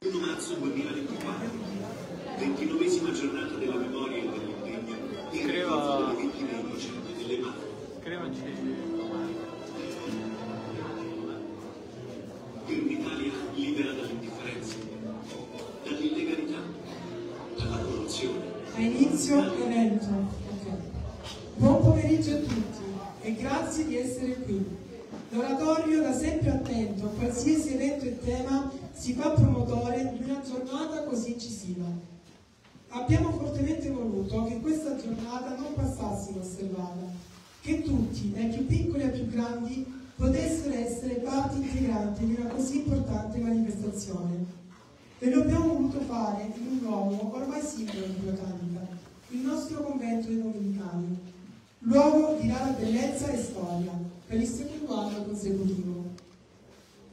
1 marzo 2024, 29esima giornata della memoria e dell'impegno in ricordo delle vittime innocenti delle mafie. Per un'Italia libera dall'indifferenza, dall'illegalità, dalla corruzione. A inizio evento. Ok. Buon pomeriggio a tutti e grazie di essere qui. L'oratorio, da sempre attento a qualsiasi evento e tema, si fa promotore di una giornata così incisiva. Abbiamo fortemente voluto che questa giornata non passasse inosservata, che tutti, dai più piccoli ai più grandi, potessero essere parte integrante di una così importante manifestazione. E lo abbiamo voluto fare in un luogo ormai simbolo di botanica, il nostro convento dei Domenicani, luogo di rara bellezza e storia, per il secondo anno consecutivo.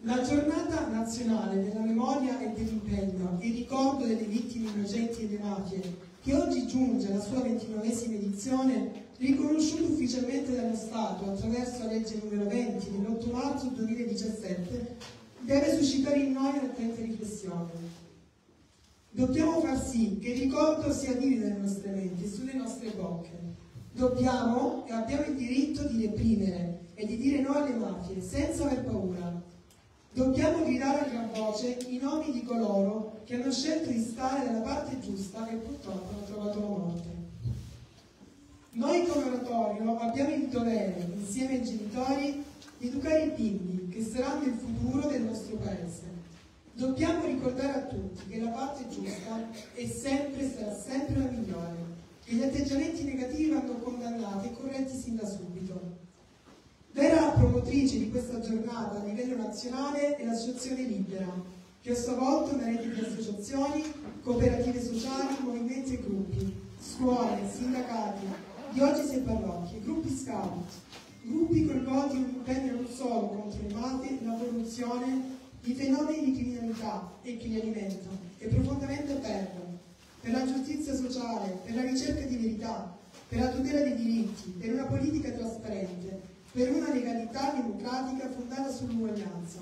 La giornata nazionale della memoria e dell'impegno, il ricordo delle vittime innocenti e delle mafie, che oggi giunge alla sua ventinovesima edizione, riconosciuta ufficialmente dallo Stato attraverso la legge numero 20 dell'8 marzo 2017, deve suscitare in noi un'attenta riflessione. Dobbiamo far sì che il ricordo sia vivo nelle nostre menti e sulle nostre bocche. Dobbiamo e abbiamo il diritto di reprimere e di dire no alle mafie senza aver paura. Dobbiamo gridare a gran voce i nomi di coloro che hanno scelto di stare dalla parte giusta e purtroppo hanno trovato la morte. Noi come oratorio abbiamo il dovere, insieme ai genitori, di educare i bimbi che saranno il futuro del nostro paese. Dobbiamo ricordare a tutti che la parte giusta è sempre sarà sempre la migliore, che gli atteggiamenti negativi vanno condannati e corretti sin da subito. Vera promotrice di questa giornata a livello nazionale è l'Associazione Libera, che a sua volta è una rete di associazioni, cooperative sociali, movimenti e gruppi, scuole, sindacati, diocesi e parrocchie, gruppi scout, gruppi coinvolti in un impegno non solo contro le mafie, la corruzione, i fenomeni di criminalità e che li alimentano, e profondamente aperto, per la giustizia sociale, per la ricerca di verità, per la tutela dei diritti, per una politica trasparente, per una legalità democratica fondata sull'uguaglianza,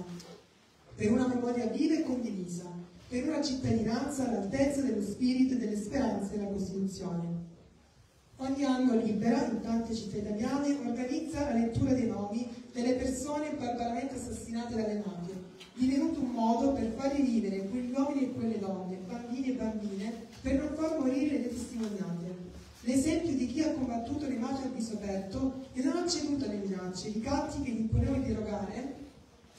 per una memoria viva e condivisa, per una cittadinanza all'altezza dello spirito e delle speranze della Costituzione. Ogni anno Libera, in tante città italiane, organizza la lettura dei nomi delle persone barbaramente assassinate dalle mafie, divenuto un modo per far rivivere quegli uomini e quelle donne, bambini e bambine, per non far morire le testimoniate. L'esempio di chi ha combattuto le mafie a viso aperto e non ha ceduto alle minacce, i ricatti che gli imponevano di derogare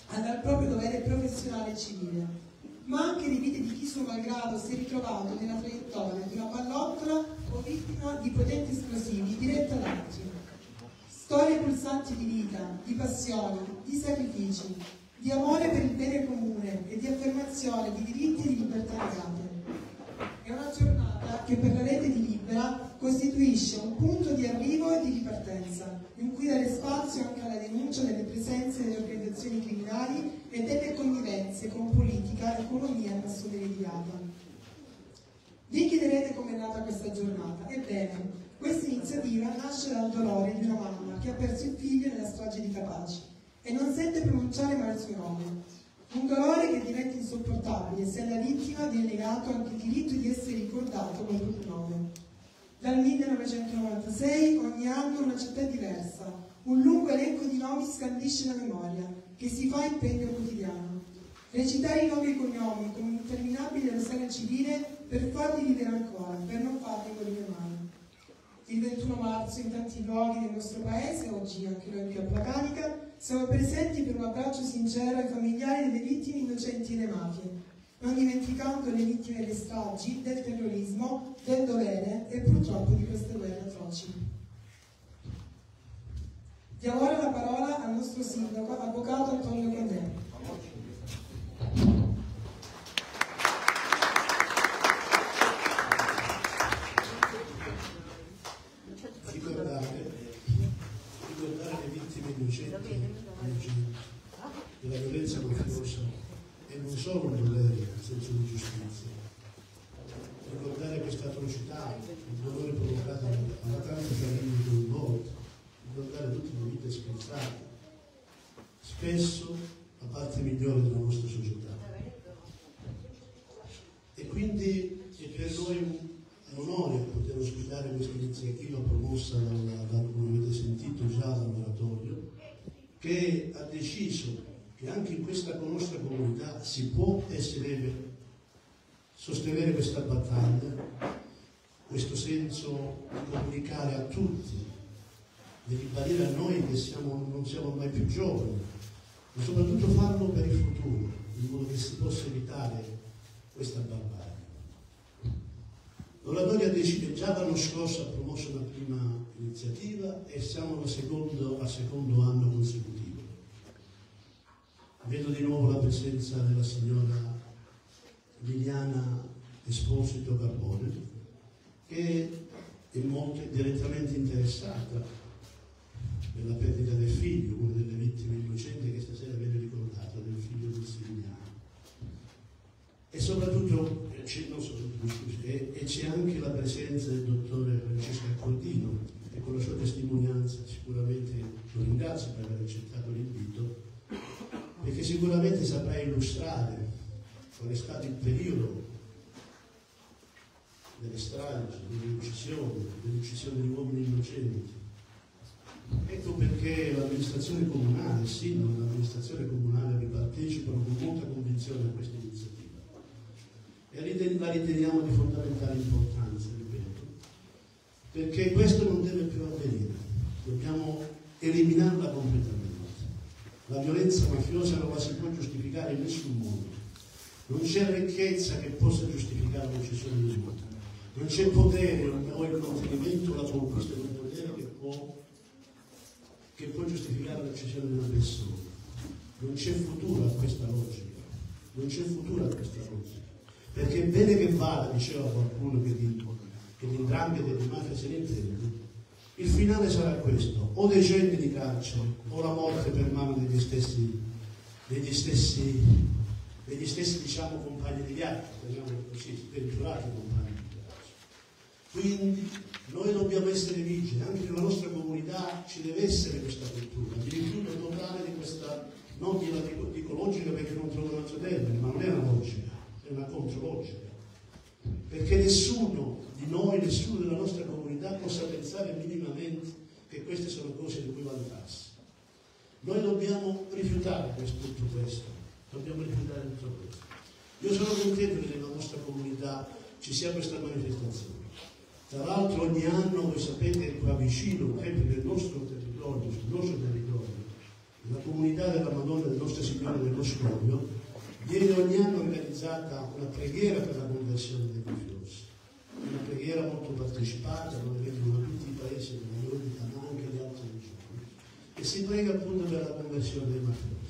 al proprio dovere professionale e civile, ma anche le vite di chi suo malgrado si è ritrovato nella traiettoria di una pallottola o vittima di potenti esplosivi diretta ad altri. Storie pulsanti di vita, di passione, di sacrifici, di amore per il bene comune e di affermazione di diritti e di libertà negate. Costituisce un punto di arrivo e di ripartenza, in cui dare spazio anche alla denuncia delle presenze delle organizzazioni criminali e delle connivenze con politica, economia e massoneria. Vi chiederete come è nata questa giornata. Ebbene, questa iniziativa nasce dal dolore di una mamma che ha perso il figlio nella strage di Capaci e non sente pronunciare mai il suo nome. Un dolore che diventa insopportabile se alla vittima viene negato anche il diritto di essere ricordato col proprio. Dal 1996 ogni anno una città diversa, un lungo elenco di nomi scandisce la memoria, che si fa impegno quotidiano. Recitare i nomi e i cognomi come un interminabile rosario civile per farli vivere ancora, per non farli morire mai. Il 21 marzo in tanti luoghi del nostro paese, oggi anche noi qui a Placanica, siamo presenti per un abbraccio sincero ai familiari delle vittime innocenti delle mafie, non dimenticando le vittime delle stragi, del terrorismo, del dovere e purtroppo di queste guerre atroci. Diamo ora la parola al nostro sindaco, avvocato Antonio Condè. Ricordare, le vittime innocenti della violenza mafiosa è non solo un dovere senso di giustizia. Ricordare questa atrocità, il dolore provocato da tanti famiglie coinvolte, ricordare tutte le vite spezzate, spesso la parte migliore della nostra società. E quindi è per noi un onore poter ospitare questa iniziativa promossa dal, dal come avete sentito già dal moratorio, che ha deciso che anche in questa nostra comunità si può e si deve sostenere questa battaglia, questo senso di comunicare a tutti, di ribadire a noi che siamo, non siamo mai più giovani, ma soprattutto farlo per il futuro, in modo che si possa evitare questa barbarie. L'oratorio decide già l'anno scorso ha promosso una prima iniziativa e siamo al secondo, al secondo anno consecutivo. Vedo di nuovo la presenza della signora Liliana Esposito Carbone, che è molto direttamente interessata nella perdita del figlio, una delle vittime innocenti che stasera viene ricordato, del figlio del Signano. E soprattutto, c'è, so, scusi, e, e c'è anche la presenza del dottore Francesco Accordino, che con la sua testimonianza sicuramente lo ringrazio per aver accettato l'invito, perché sicuramente saprà illustrare qual è stato il periodo delle stragi, delle uccisioni, delle uccisioni di uomini innocenti. Ecco perché l'amministrazione comunale, il sindaco dell'amministrazione comunale vi partecipano con molta convinzione a questa iniziativa. E la riteniamo di fondamentale importanza, ripeto, perché questo non deve più avvenire. Dobbiamo eliminarla completamente. La violenza mafiosa non la si può giustificare in nessun modo. Non c'è ricchezza che possa giustificare l'uccisione di uomo. Non c'è potere o il contenimento la conquista di un potere che può, che può giustificare l'uccisione di una persona. Non c'è futuro a questa logica. Non c'è futuro a questa logica. Perché bene che vada, diceva qualcuno che di, che e di mafia se ne intende, il finale sarà questo, o decenni di carcere o la morte per mano degli stessi, degli stessi, degli stessi diciamo, compagni di viaggio, chiamiamoli così, sventurati compagni di viaggio. Quindi noi dobbiamo essere vigili, anche nella nostra comunità ci deve essere questa cultura, di rifiuto totale di questa, non di, dico, dico logica perché non trovo un altro termine, ma non è una logica, è una contrologica. Perché nessuno di noi, nessuno della nostra comunità possa pensare minimamente che queste sono cose di cui vantarsi. Noi dobbiamo rifiutare questo, tutto questo, dobbiamo rifiutare tutto questo. Io sono contento che nella nostra comunità ci sia questa manifestazione. Tra l'altro ogni anno, voi sapete qua vicino, proprio nel nostro territorio, sul nostro territorio, la comunità della Madonna del Nostro Signore dello Scoglio, viene ogni anno organizzata una preghiera per la conversione dei mafiosi. Una preghiera molto partecipata, dove vengono da tutti i paesi dell'Unione, ma anche di altre regioni, e si prega appunto per la conversione dei mafiosi.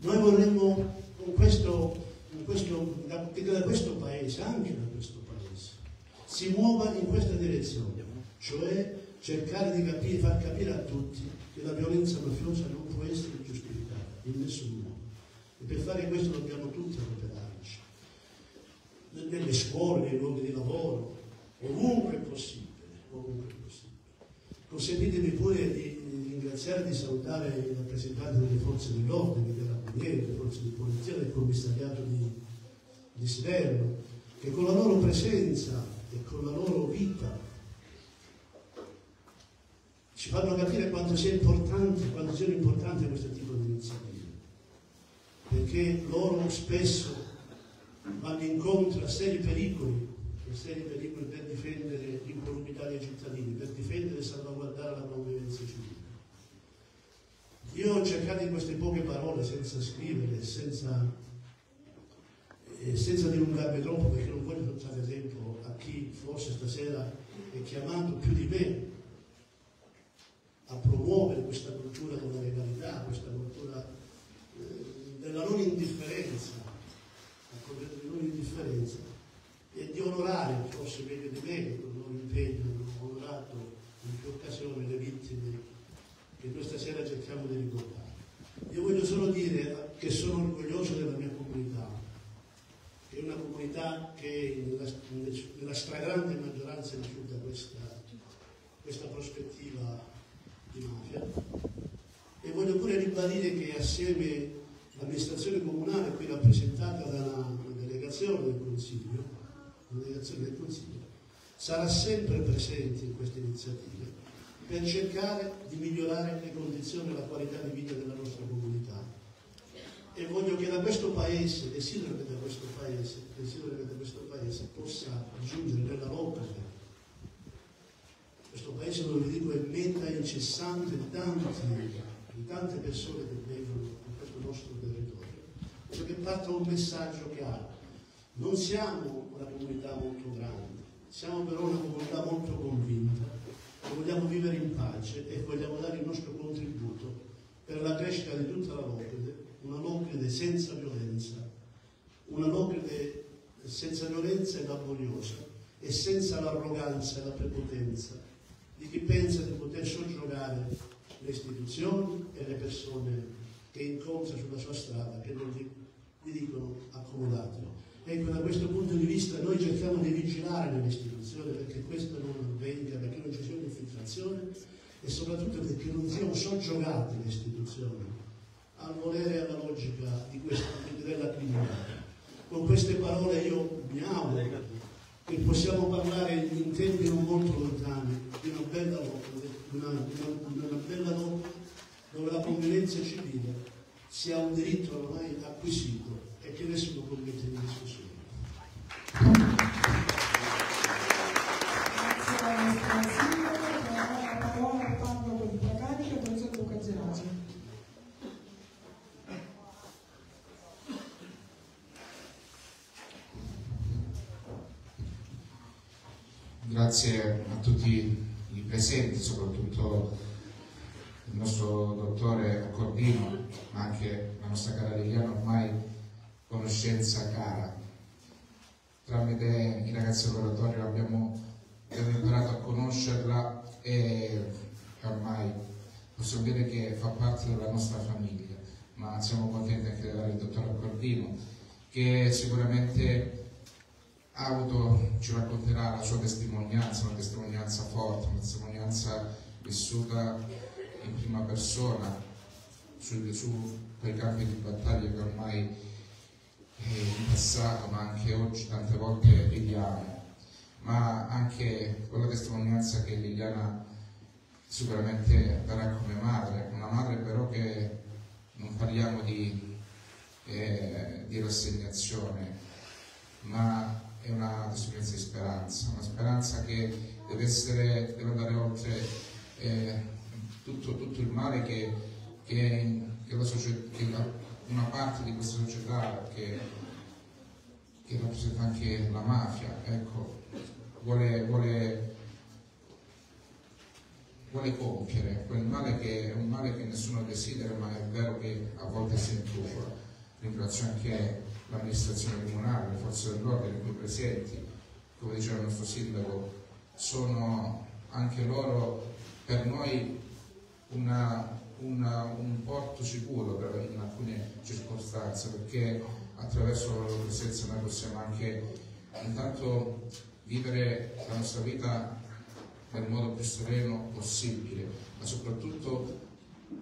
Noi vorremmo con questo, con questo, che da questo paese, anche da questo paese, si muova in questa direzione, cioè cercare di capire, far capire a tutti che la violenza mafiosa non può essere giustificata in nessun modo. E per fare questo dobbiamo tutti adoperarci, nelle scuole, nei luoghi di lavoro, ovunque possibile, ovunque possibile. Consentitemi pure di ringraziare e di salutare i rappresentanti delle forze dell'ordine, Carabinieri, delle forze di polizia, del commissariato di, di Siderno, che con la loro presenza e con la loro vita ci fanno capire quanto sia importante, quanto siano importanti questo tipo di iniziative. Perché loro spesso vanno incontro a seri pericoli, a seri pericoli per difendere l'incolumità dei cittadini, per difendere e salvaguardare la convivenza civile. Io ho cercato in queste poche parole, senza scrivere, senza, eh, senza dilungarmi troppo, perché non voglio portare tempo a chi forse stasera è chiamato più di me a promuovere questa cultura della legalità, questa cultura eh, della non indifferenza, della non indifferenza, e di onorare, forse meglio di me, con il loro impegno, onorato in più occasioni le vittime cerchiamo di ricordare. Io voglio solo dire che sono orgoglioso della mia comunità, che è una comunità che nella, nella stragrande maggioranza rifiuta questa, questa prospettiva di mafia. E voglio pure ribadire che assieme all'amministrazione comunale qui rappresentata da una, una delegazione del Consiglio, la delegazione del Consiglio sarà sempre presente in queste iniziative per cercare di migliorare le condizioni e la qualità di vita della nostra comunità. E voglio che da questo paese, desidero che da questo paese, desidero che da questo paese possa giungere nella logica questo paese, dove vi dico, è meta incessante di, tanti, di tante persone che vengono in questo nostro territorio, perché parte un messaggio chiaro. Non siamo una comunità molto grande, siamo però una comunità molto convinta, che vogliamo vivere in pace e vogliamo dare il nostro contributo per la crescita di tutta la Locride, una Locride senza violenza, una Locride senza violenza e laboriosa e senza l'arroganza e la prepotenza di chi pensa di poter soggiogare le istituzioni e le persone che incontra sulla sua strada, che non gli, gli dicono accomodatelo. Ecco, da questo punto di vista noi cerchiamo di vigilare nelle istituzioni perché questo non avvenga, perché non ci sia un'infiltrazione e soprattutto perché non siano soggiogate le istituzioni al volere e alla logica di questa, della criminalità. Con queste parole io mi auguro che possiamo parlare in tempi non molto lontani di una bella lotta, una, una, una bella lotta dove la convivenza civile sia un diritto ormai acquisito e che nessuno può mettere in discussione. Grazie a tutti i presenti, soprattutto il nostro dottore Accordino, ma anche la nostra cara Liliana, ormai conoscenza cara. Tramite i ragazzi laboratorio abbiamo, abbiamo imparato a conoscerla e ormai possiamo dire che fa parte della nostra famiglia, ma siamo contenti anche di avere il dottor Accordino, che sicuramente Auto ci racconterà la sua testimonianza, una testimonianza forte, una testimonianza vissuta in prima persona su, su quei campi di battaglia che ormai in passato, ma anche oggi tante volte viviamo, ma anche quella testimonianza che Liliana sicuramente darà come madre, una madre però che non parliamo di, eh, di rassegnazione, ma è una esperienza di speranza, una speranza che deve, essere, deve andare oltre eh, tutto, tutto, il male che, che, che, la società, una parte di questa società che, che rappresenta anche la mafia, ecco, vuole, vuole, vuole compiere, quel male che è un male che nessuno desidera, ma è vero che a volte si intrufola. Ringrazio anche l'amministrazione comunale, le forze dell'ordine qui presenti, come diceva il nostro sindaco, sono anche loro per noi una, una, un porto sicuro per, in alcune circostanze, perché attraverso la loro presenza noi possiamo anche intanto vivere la nostra vita nel modo più sereno possibile, ma soprattutto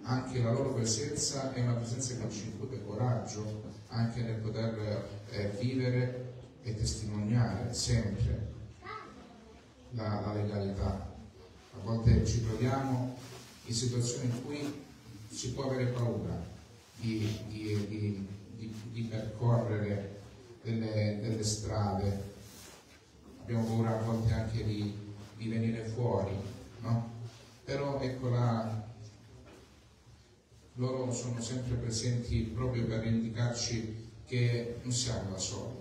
anche la loro presenza è una presenza che ci incute coraggio anche nel poter eh, vivere e testimoniare sempre la, la, legalità. A volte ci troviamo in situazioni in cui si può avere paura di, di, di, di percorrere delle, delle, strade, abbiamo paura a volte anche di, venire fuori, no? Però ecco la, loro sono sempre presenti proprio per indicarci che non siamo da soli.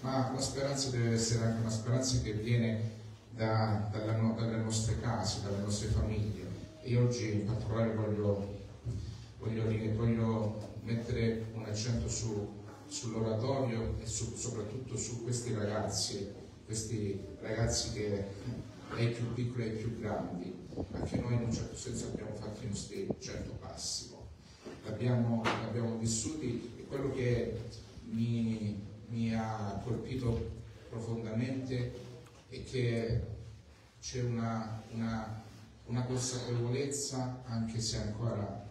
Ma la speranza deve essere anche una speranza che viene da, dalla, dalle nostre case, dalle nostre famiglie. E oggi in particolare voglio, voglio, voglio mettere un accento su, sull'oratorio e su, soprattutto su questi ragazzi, questi ragazzi che ai più piccoli ai più grandi, anche noi in un certo senso abbiamo fatto i nostri certo passi, l'abbiamo, l'abbiamo vissuti e quello che mi, mi ha colpito profondamente è che c'è una, una, una consapevolezza, anche se ancora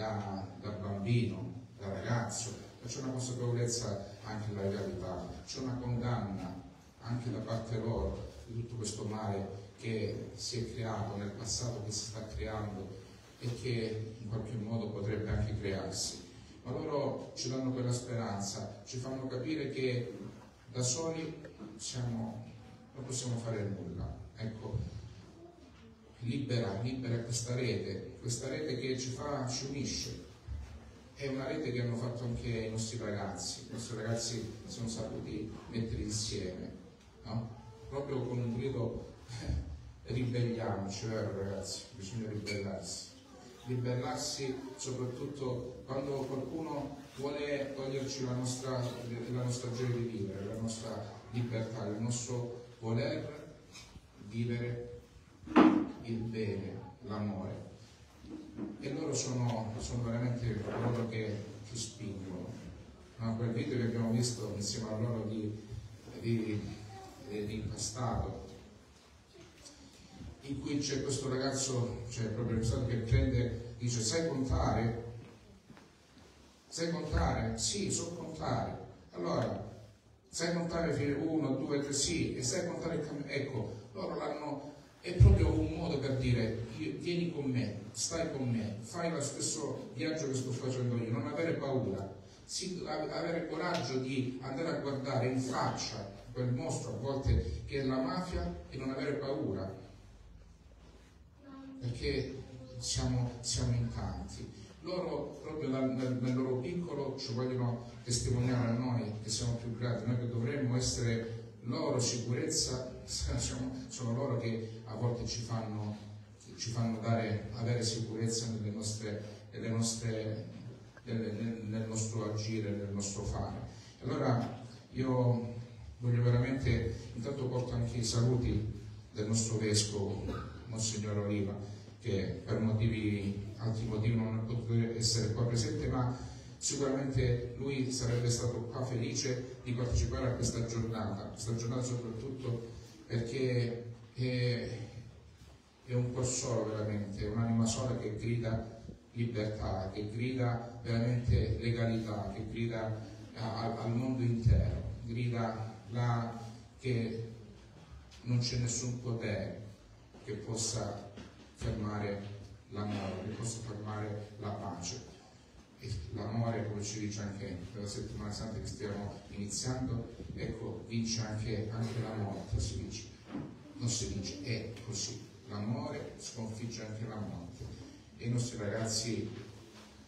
da, da bambino, da ragazzo, c'è una consapevolezza anche la legalità, c'è una condanna anche da parte loro di tutto questo male che si è creato nel passato, che si sta creando e che in qualche modo potrebbe anche crearsi. Ma loro ci danno quella speranza, ci fanno capire che da soli siamo, non possiamo fare nulla. Ecco, libera, libera questa rete, questa rete che ci fa, ci unisce. È una rete che hanno fatto anche i nostri ragazzi, i nostri ragazzi sono saputi mettere insieme, no? proprio con un grido ribelliamoci, vero ragazzi? Bisogna ribellarsi. Ribellarsi soprattutto quando qualcuno vuole toglierci la nostra, la nostra gioia di vivere, la nostra libertà, il nostro voler vivere il bene, l'amore. E loro sono, sono veramente coloro che ci spingono. No, quel video che abbiamo visto insieme a loro di, di, di, impastato, in cui c'è questo ragazzo, cioè proprio il che prende, dice sai contare? Sai contare? Sì, so contare. Allora, sai contare fino a 1, 2, 3, sì, e sai contare il cammino. Ecco, loro l'hanno, è proprio un modo per dire, vieni con me, stai con me, fai lo stesso viaggio che sto facendo io, non avere paura, sì, avere coraggio di andare a guardare in faccia quel mostro a volte che è la mafia e non avere paura, perché siamo, siamo in tanti. Loro proprio nel, nel, loro piccolo ci vogliono testimoniare a noi che siamo più grandi, noi che dovremmo essere loro sicurezza, sono loro che a volte ci fanno, ci fanno dare, avere sicurezza nelle nostre, nelle nostre, nel, nel nostro agire, nel nostro fare. Allora io voglio veramente, intanto porto anche i saluti del nostro vescovo, Monsignor Oliva, che per motivi, altri motivi non è potuto essere qua presente, ma sicuramente lui sarebbe stato qua felice di partecipare a questa giornata, questa giornata soprattutto perché è, è un cuor solo veramente, un'anima sola che grida libertà, che grida veramente legalità, che grida al, al mondo intero, grida là che non c'è nessun potere che possa fermare l'amore, che possa fermare la pace. L'amore, come ci dice anche nella settimana santa che stiamo iniziando, ecco, vince anche, anche la morte, si dice. Non si dice, è così. L'amore sconfigge anche la morte. E i nostri ragazzi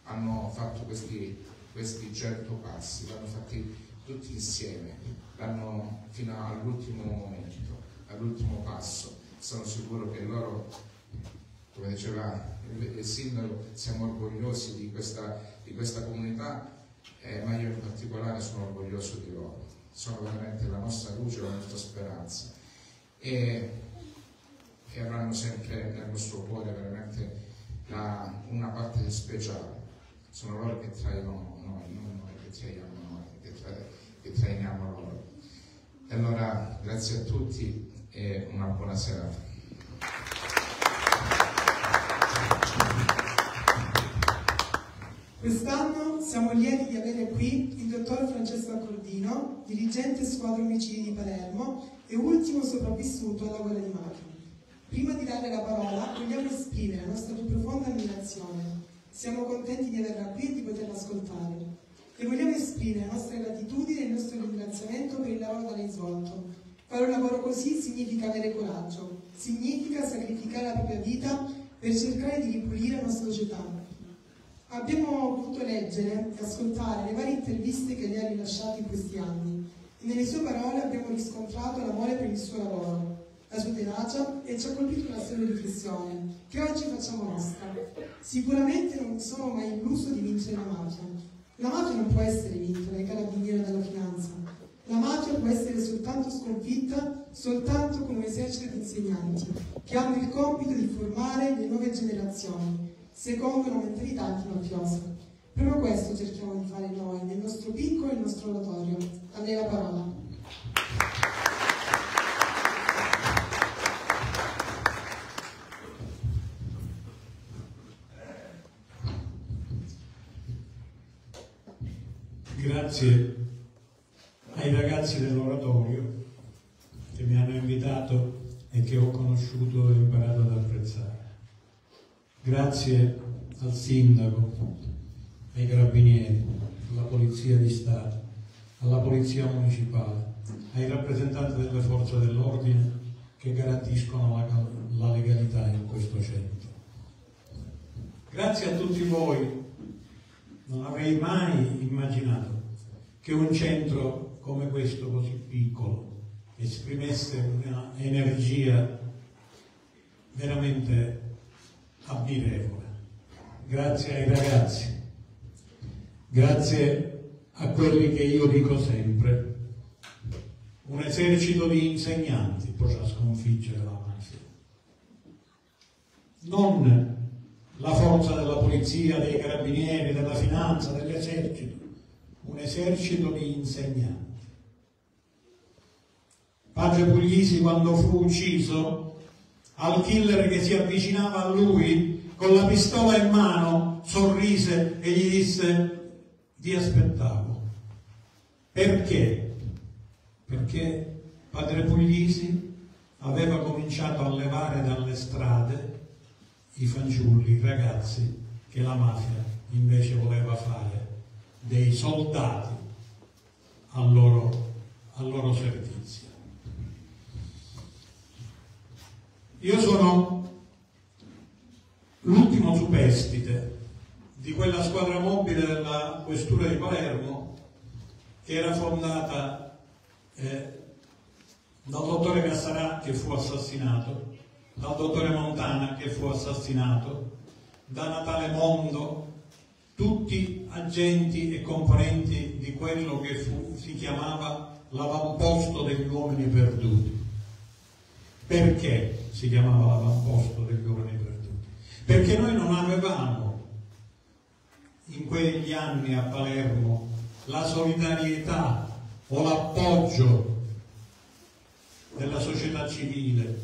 hanno fatto questi, questi cento passi, l'hanno fatti tutti insieme, l'hanno fino all'ultimo momento, all'ultimo passo. Sono sicuro che loro, come diceva il sindaco, siamo orgogliosi di questa, di questa comunità, eh, ma io in particolare sono orgoglioso di loro. Sono veramente la nostra luce, la nostra speranza. E, e avranno sempre nel nostro cuore veramente la, una parte speciale. Sono loro che traino noi, non noi che traiamo noi, che, tra, che trainiamo loro. E allora grazie a tutti e una buona serata. Quest'anno siamo lieti di avere qui il dottor Francesco Accordino, dirigente squadra omicidi di Palermo e ultimo sopravvissuto alla guerra di mafia. Prima di dare la parola vogliamo esprimere la nostra più profonda ammirazione. Siamo contenti di averla qui e di poterla ascoltare. E vogliamo esprimere la nostra gratitudine e il nostro ringraziamento per il lavoro da lei svolto. Fare un lavoro così significa avere coraggio, significa sacrificare la propria vita per cercare di ripulire la nostra società. Abbiamo potuto leggere e ascoltare le varie interviste che lei ha rilasciato in questi anni e nelle sue parole abbiamo riscontrato l'amore per il suo lavoro, la sua tenacia e ci ha colpito una seria riflessione che oggi facciamo nostra. Sicuramente non sono mai illuso di vincere la mafia, la mafia non può essere vinta dai carabinieri della finanza. La mafia può essere soltanto sconfitta soltanto con un esercito di insegnanti che hanno il compito di formare le nuove generazioni secondo una mentalità antimafiosa. Proprio questo cerchiamo di fare noi nel nostro piccolo e nel nostro oratorio. A lei la parola. Grazie ai ragazzi dell'oratorio che mi hanno invitato e che ho conosciuto e imparato ad apprezzare. Grazie al sindaco, ai carabinieri, alla polizia di Stato, alla polizia municipale, ai rappresentanti delle forze dell'ordine che garantiscono la, la legalità in questo centro. Grazie a tutti voi, non avrei mai immaginato che un centro come questo così piccolo esprimesse un'energia veramente ammirevole. Grazie ai ragazzi, grazie a quelli che io dico sempre, un esercito di insegnanti potrà sconfiggere la mafia. Non la forza della polizia, dei carabinieri, della finanza, dell'esercito, un esercito di insegnanti. Padre Puglisi quando fu ucciso, al killer che si avvicinava a lui, con la pistola in mano, sorrise e gli disse, ti aspettavo. Perché? Perché Padre Puglisi aveva cominciato a levare dalle strade i fanciulli, i ragazzi che la mafia invece voleva fare dei soldati al loro, al loro servizio. Io sono l'ultimo superstite di quella squadra mobile della questura di Palermo che era fondata eh, dal dottore Cassarà che fu assassinato, dal dottore Montana che fu assassinato, da Natale Mondo, tutti agenti e componenti di quello che fu, si chiamava l'avamposto degli uomini perduti. Perché si chiamava l'avamposto degli uomini perduti? Perché noi non avevamo in quegli anni a Palermo la solidarietà o l'appoggio della società civile,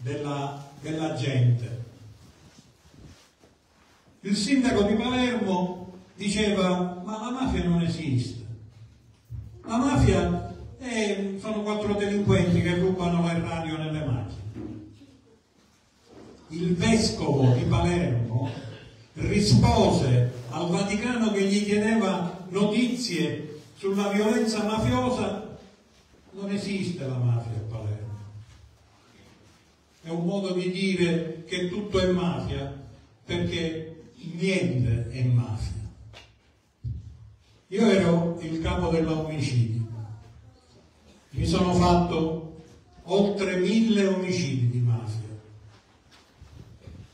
della, della gente. Il sindaco di Palermo diceva ma la mafia non esiste. La mafia sono quattro delinquenti che rubano le radio nelle macchine. Il vescovo di Palermo rispose al Vaticano che gli chiedeva notizie sulla violenza mafiosa, non esiste la mafia a Palermo. È un modo di dire che tutto è mafia perché niente è mafia. Io ero il capo dell'omicidio mi sono fatto oltre mille omicidi di mafia,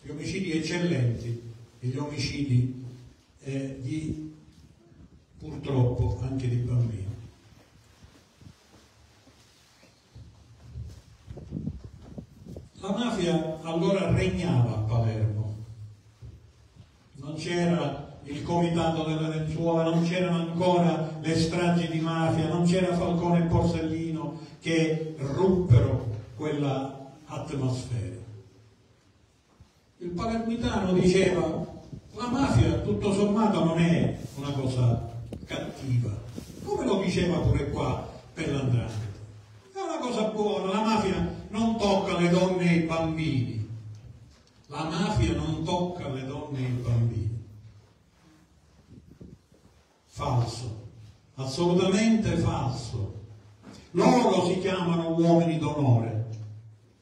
gli omicidi eccellenti e gli omicidi eh, di purtroppo anche di bambini. La mafia allora regnava a Palermo, non c'era il comitato delle lenzuola, non c'erano ancora le stragi di mafia, non c'era Falcone e Porsellino che ruppero quella atmosfera. Il palermitano diceva la mafia tutto sommato non è una cosa cattiva, come lo diceva pure qua per l'andrante. È una cosa buona, la mafia non tocca le donne e i bambini. La mafia non tocca le donne e i bambini. Falso, assolutamente falso. Loro si chiamano uomini d'onore,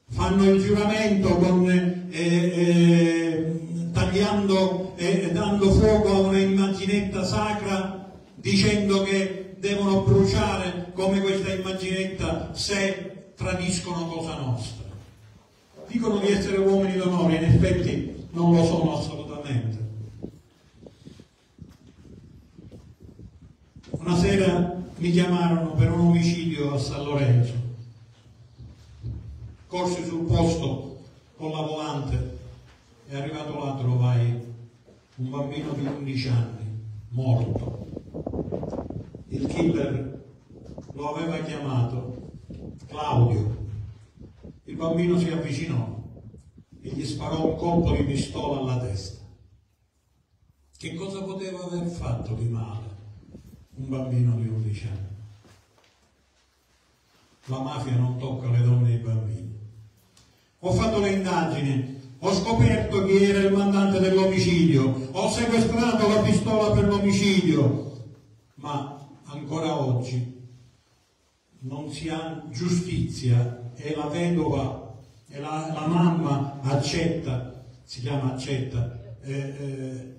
fanno il giuramento con, eh, eh, tagliando e eh, dando fuoco a una immaginetta sacra dicendo che devono bruciare come questa immaginetta se tradiscono cosa nostra. Dicono di essere uomini d'onore, in effetti non lo sono assolutamente. Una sera mi chiamarono per un omicidio a San Lorenzo. Corsi sul posto con la volante e arrivato là trovai un bambino di 11 anni, morto. Il killer lo aveva chiamato Claudio. Il bambino si avvicinò e gli sparò un colpo di pistola alla testa. Che cosa poteva aver fatto di male? Un bambino di 11 anni. la mafia non tocca le donne e i bambini. Ho fatto le indagini, ho scoperto chi era il mandante dell'omicidio, ho sequestrato la pistola per l'omicidio, ma ancora oggi non si ha giustizia e la vedova e la, la mamma accetta, si chiama accetta, eh, eh,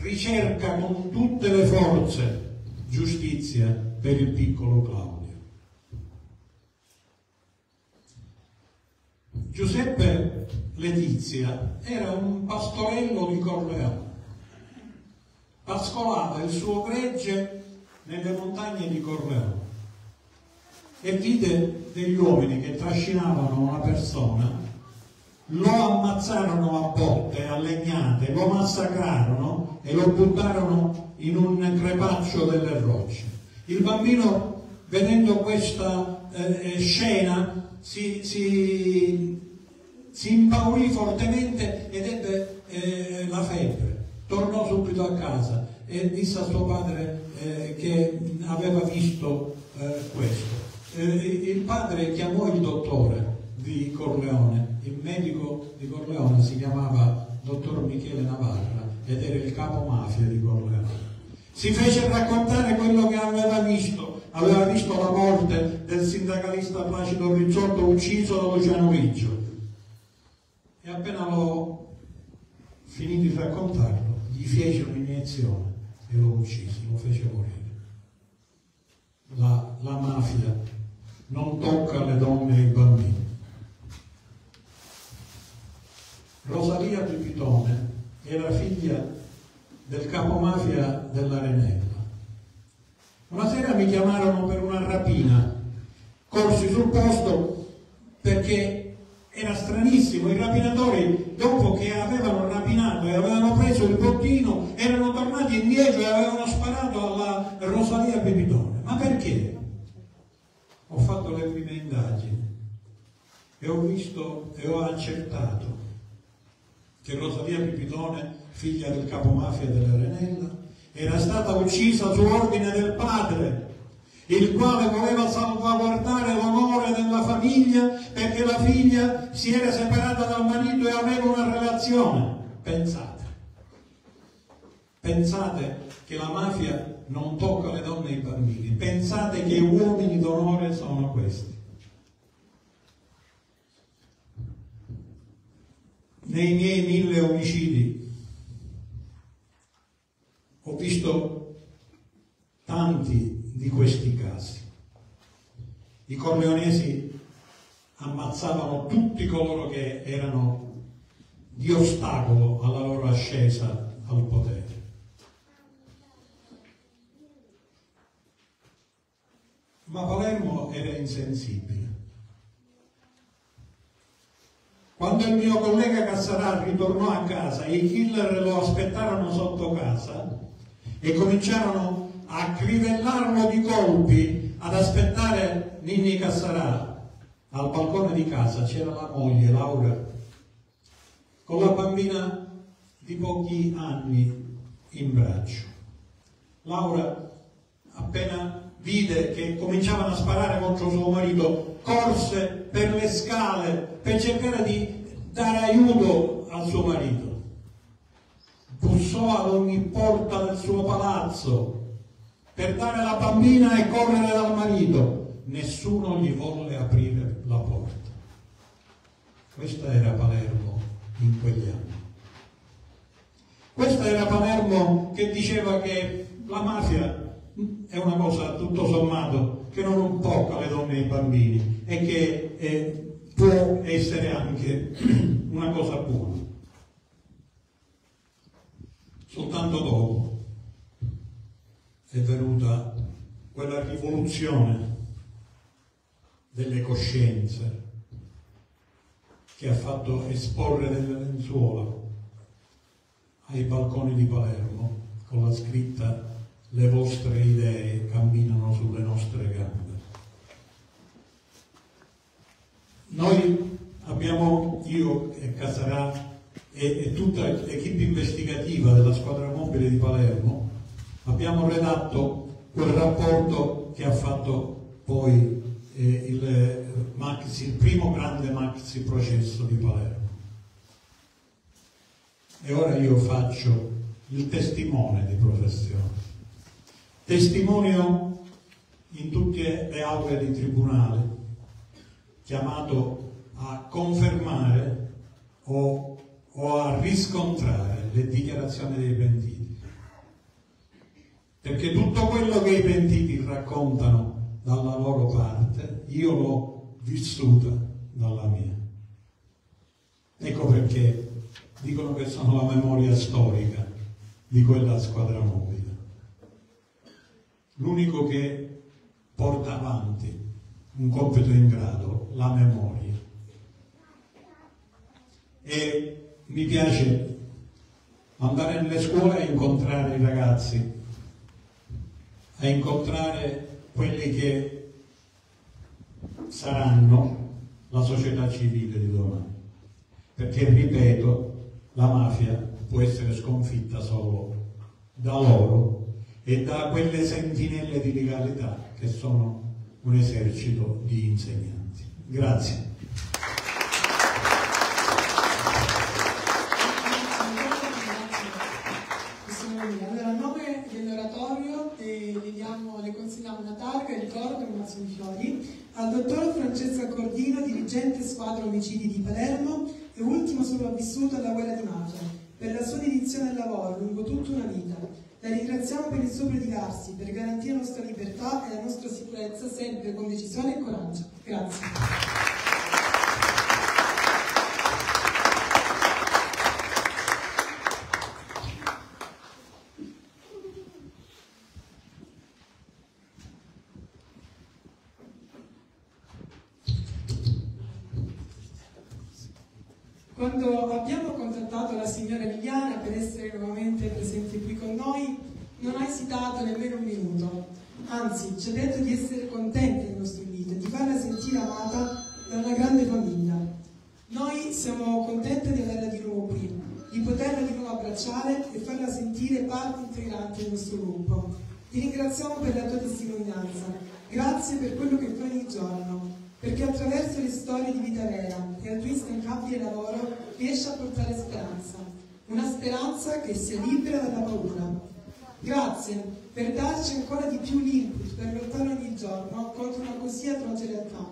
ricerca con tutte le forze giustizia per il piccolo Claudio. Giuseppe Letizia era un pastorello di Corleone. Pascolava il suo gregge nelle montagne di Corleone e vide degli uomini che trascinavano una persona, lo ammazzarono a botte, a legnate, lo massacrarono e lo buttarono in un crepaccio delle rocce. Il bambino, vedendo questa eh, scena, si, si, si, impaurì fortemente ed ebbe eh, la febbre. Tornò subito a casa e disse a suo padre eh, che aveva visto eh, questo. Eh, il padre chiamò il dottore di Corleone, il medico di Corleone si chiamava dottor Michele Navarra ed era il capo mafia di Corleone. Si fece raccontare quello che aveva visto aveva visto la morte del sindacalista Placido Rizzotto ucciso da Luciano Riggio. E appena l'ho finito di raccontarlo, gli fece un'iniezione e lo uccise, lo fece morire. La, la mafia non tocca le donne e i bambini. Rosalia Pipitone era figlia del capomafia dell'Arenella una sera mi chiamarono per una rapina, corsi sul posto perché era stranissimo, i rapinatori dopo che avevano rapinato e avevano preso il bottino erano tornati indietro e avevano sparato alla Rosalia Pepitone. Ma perché? Ho fatto le prime indagini e ho visto e ho accertato che Rosalia Pipitone, figlia del capomafia della Renella, era stata uccisa su ordine del padre, il quale voleva salvaguardare l'onore della famiglia perché la figlia si era separata dal marito e aveva una relazione. Pensate, pensate che la mafia non tocca le donne e i bambini, pensate che uomini d'onore sono questi. Nei miei mille omicidi ho visto tanti di questi casi. I corleonesi ammazzavano tutti coloro che erano di ostacolo alla loro ascesa al potere. Ma Palermo era insensibile. Quando il mio collega Cassarà ritornò a casa e i killer lo aspettarono sotto casa, e cominciarono a crivellarlo di colpi ad aspettare Ninni Cassarà al balcone di casa c'era la moglie Laura con la bambina di pochi anni in braccio. Laura appena vide che cominciavano a sparare contro suo marito corse per le scale per cercare di dare aiuto al suo marito bussò ad ogni porta del suo palazzo per dare la bambina e correre dal marito. Nessuno gli volle aprire la porta. Questa era Palermo in quegli anni. Questa era Palermo che diceva che la mafia è una cosa tutto sommato che non tocca le donne e i bambini e che eh, può essere anche una cosa buona. Soltanto dopo è venuta quella rivoluzione delle coscienze che ha fatto esporre delle lenzuola ai balconi di Palermo con la scritta le vostre idee camminano sulle nostre gambe. Noi abbiamo, io e Casarà, e, e tutta l'equipe investigativa della squadra mobile di Palermo abbiamo redatto quel rapporto che ha fatto poi eh, il maxi, il primo grande maxi processo di Palermo. E ora io faccio il testimone di professione. Testimonio in tutte le aule di tribunale, chiamato a confermare o, o a riscontrare le dichiarazioni dei pentiti. Perché tutto quello che i pentiti raccontano dalla loro parte, io l'ho vissuta dalla mia. Ecco perché dicono che sono la memoria storica di quella squadra mobile. L'unico che porta avanti un compito in grado, la memoria. E mi piace andare nelle scuole e incontrare i ragazzi, a incontrare quelli che saranno la società civile di domani. Perché, ripeto, la mafia può essere sconfitta solo da loro e da quelle sentinelle di legalità che sono un esercito di insegnanti. Grazie. Allora, a nome dell'oratorio le, diamo, una targa e ricordo un mazzo al dottor Francesco Accordino, dirigente squadra omicidi di Palermo e ultimo sopravvissuto alla guerra di mafia, per la sua dedizione al lavoro lungo tutta una vita. La ringraziamo per il suo predicarsi, per garantire la nostra libertà e la nostra sicurezza sempre con decisione e coraggio. Grazie. Quando abbiamo contattato la signora Liliana per essere nuovamente presente qui con noi, non ha esitato nemmeno un minuto. Anzi, ci ha detto di essere contenti del nostro invito di farla sentire amata da una grande famiglia. Noi siamo contenti di averla di nuovo qui, di poterla di nuovo abbracciare e farla sentire parte integrante del nostro gruppo. Ti ringraziamo per la tua testimonianza. Grazie per quello che fai ogni giorno perché attraverso le storie di vita vera e al tuo instancabile lavoro riesci a portare speranza, una speranza che sia libera dalla paura. Grazie per darci ancora di più l'input per lottare ogni giorno contro una così atroce realtà.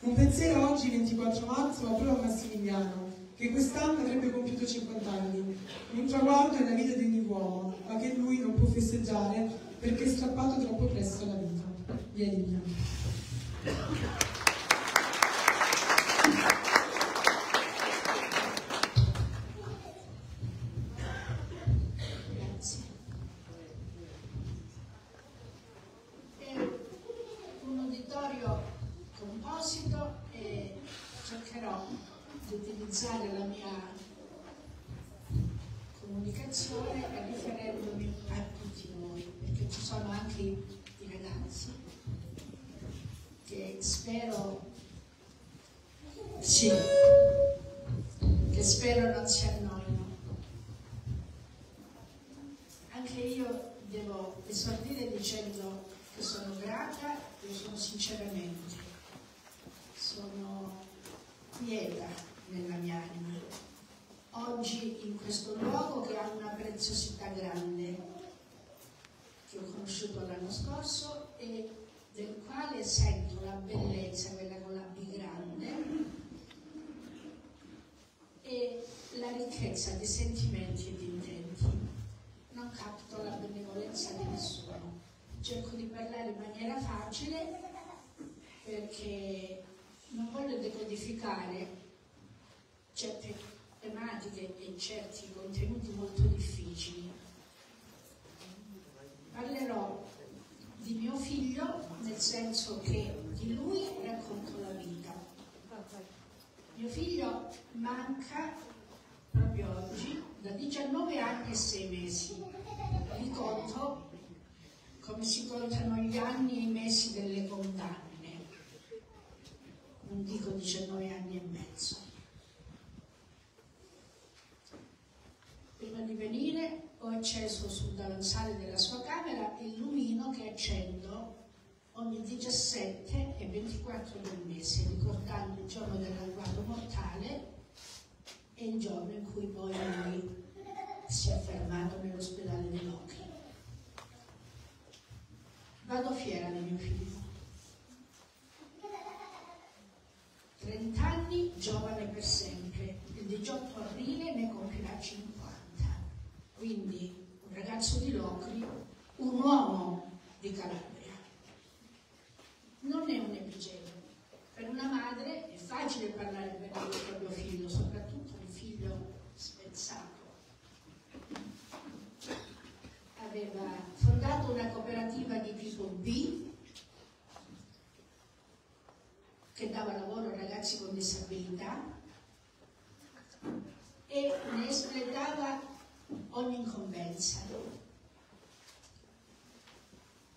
Un pensiero oggi, 24 marzo, va proprio a Massimiliano, che quest'anno avrebbe compiuto 50 anni, un traguardo nella vita di ogni uomo, ma che lui non può festeggiare perché è strappato troppo presto alla vita. Via. Grazie. È un uditorio composito e cercherò di utilizzare la mia comunicazione riferendomi a tutti noi, perché ci sono anche i ragazzi che spero sì, che spero non si annoino. Anche io devo esordire dicendo che sono grata, lo sono sinceramente, sono lieta nella mia anima. Oggi in questo luogo che ha una preziosità grande, che ho conosciuto l'anno scorso e del quale sento la bellezza, quella con la B grande, e la ricchezza di sentimenti e di intenti. Non capto la benevolenza di nessuno. Cerco di parlare in maniera facile perché non voglio decodificare certe tematiche e certi contenuti molto difficili. Parlerò di mio figlio, nel senso che di lui racconto la vita. Mio figlio manca proprio oggi da 19 anni e 6 mesi. Li conto come si contano gli anni e i mesi delle condanne. Non dico 19 anni e mezzo. Prima di venire ho acceso sul davanzale della sua camera il lumino che accendo ogni 17 e 24 del mese, ricordando il giorno dell'agguato mortale e il giorno in cui poi lui si è fermato nell'ospedale di Locri. Vado fiera di mio figlio. 30 anni, giovane per sempre. Il 18 aprile ne compirà 50. Quindi un ragazzo di Locri, un uomo di Calabria. Non è un epigedo. Per una madre è facile parlare bene del proprio figlio, soprattutto un figlio spezzato. Aveva fondato una cooperativa di tipo B che dava lavoro a ragazzi con disabilità e ne espletava ogni incombenza.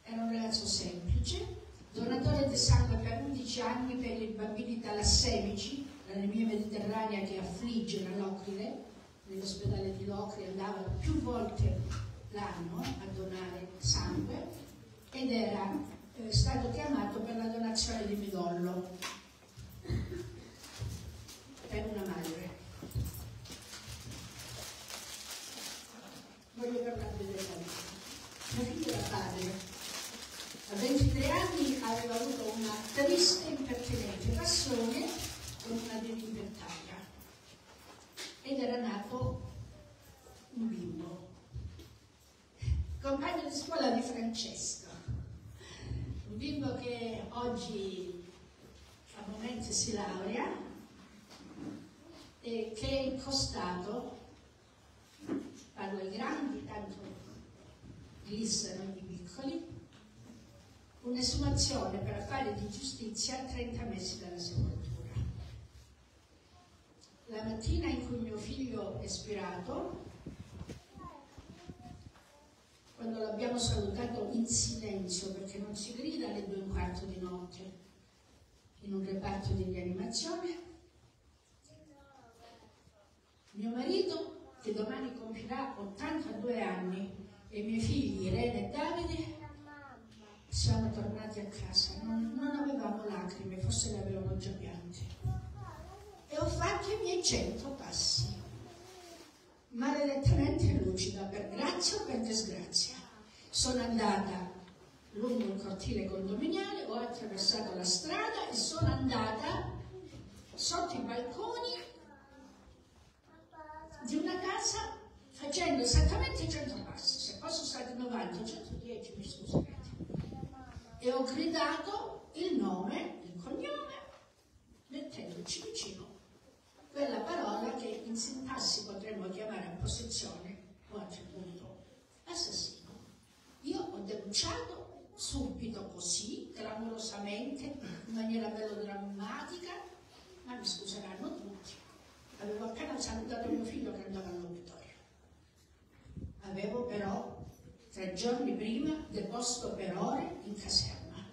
Era un ragazzo semplice, donatore di sangue per 11 anni per i bambini talassemici, l'anemia mediterranea che affligge la Locride, nell'ospedale di Locri andava più volte l'anno a donare sangue ed era eh, stato chiamato per la donazione di midollo per una madre. Voglio parlarvi della vita. Mio figlio era padre. A 23 anni aveva avuto una triste impertinente passione con una dirimpettaia ed era nato un bimbo, compagno di scuola di Francesco, un bimbo che oggi a momenti si laurea e che è costato, parlo ai grandi, tanto glissano i piccoli, un'esumazione per affari di giustizia a 30 mesi dalla sepoltura. La mattina in cui mio figlio è spirato, quando l'abbiamo salutato in silenzio perché non si grida alle due e un quarto di notte in un reparto di rianimazione, mio marito, che domani compirà 82 anni, e i miei figli Irene e Davide, siamo tornati a casa. Non, non avevamo lacrime, forse le avevamo già piante. E ho fatto i miei cento passi, maledettamente lucida, per grazia o per disgrazia. Sono andata lungo il cortile condominiale, ho attraversato la strada e sono andata sotto i balconi di una casa facendo esattamente 100 passi. Se fossero stati 90 110, mi scusate. E ho gridato il nome, il cognome, mettendoci vicino quella parola che in sintassi potremmo chiamare a posizione o attributo assassino. Io ho denunciato subito così, clamorosamente, in maniera melodrammatica, ma mi scuseranno tutti. Avevo appena salutato mio figlio che andava all'obitorio. Avevo però tre giorni prima deposto per ore in caserma,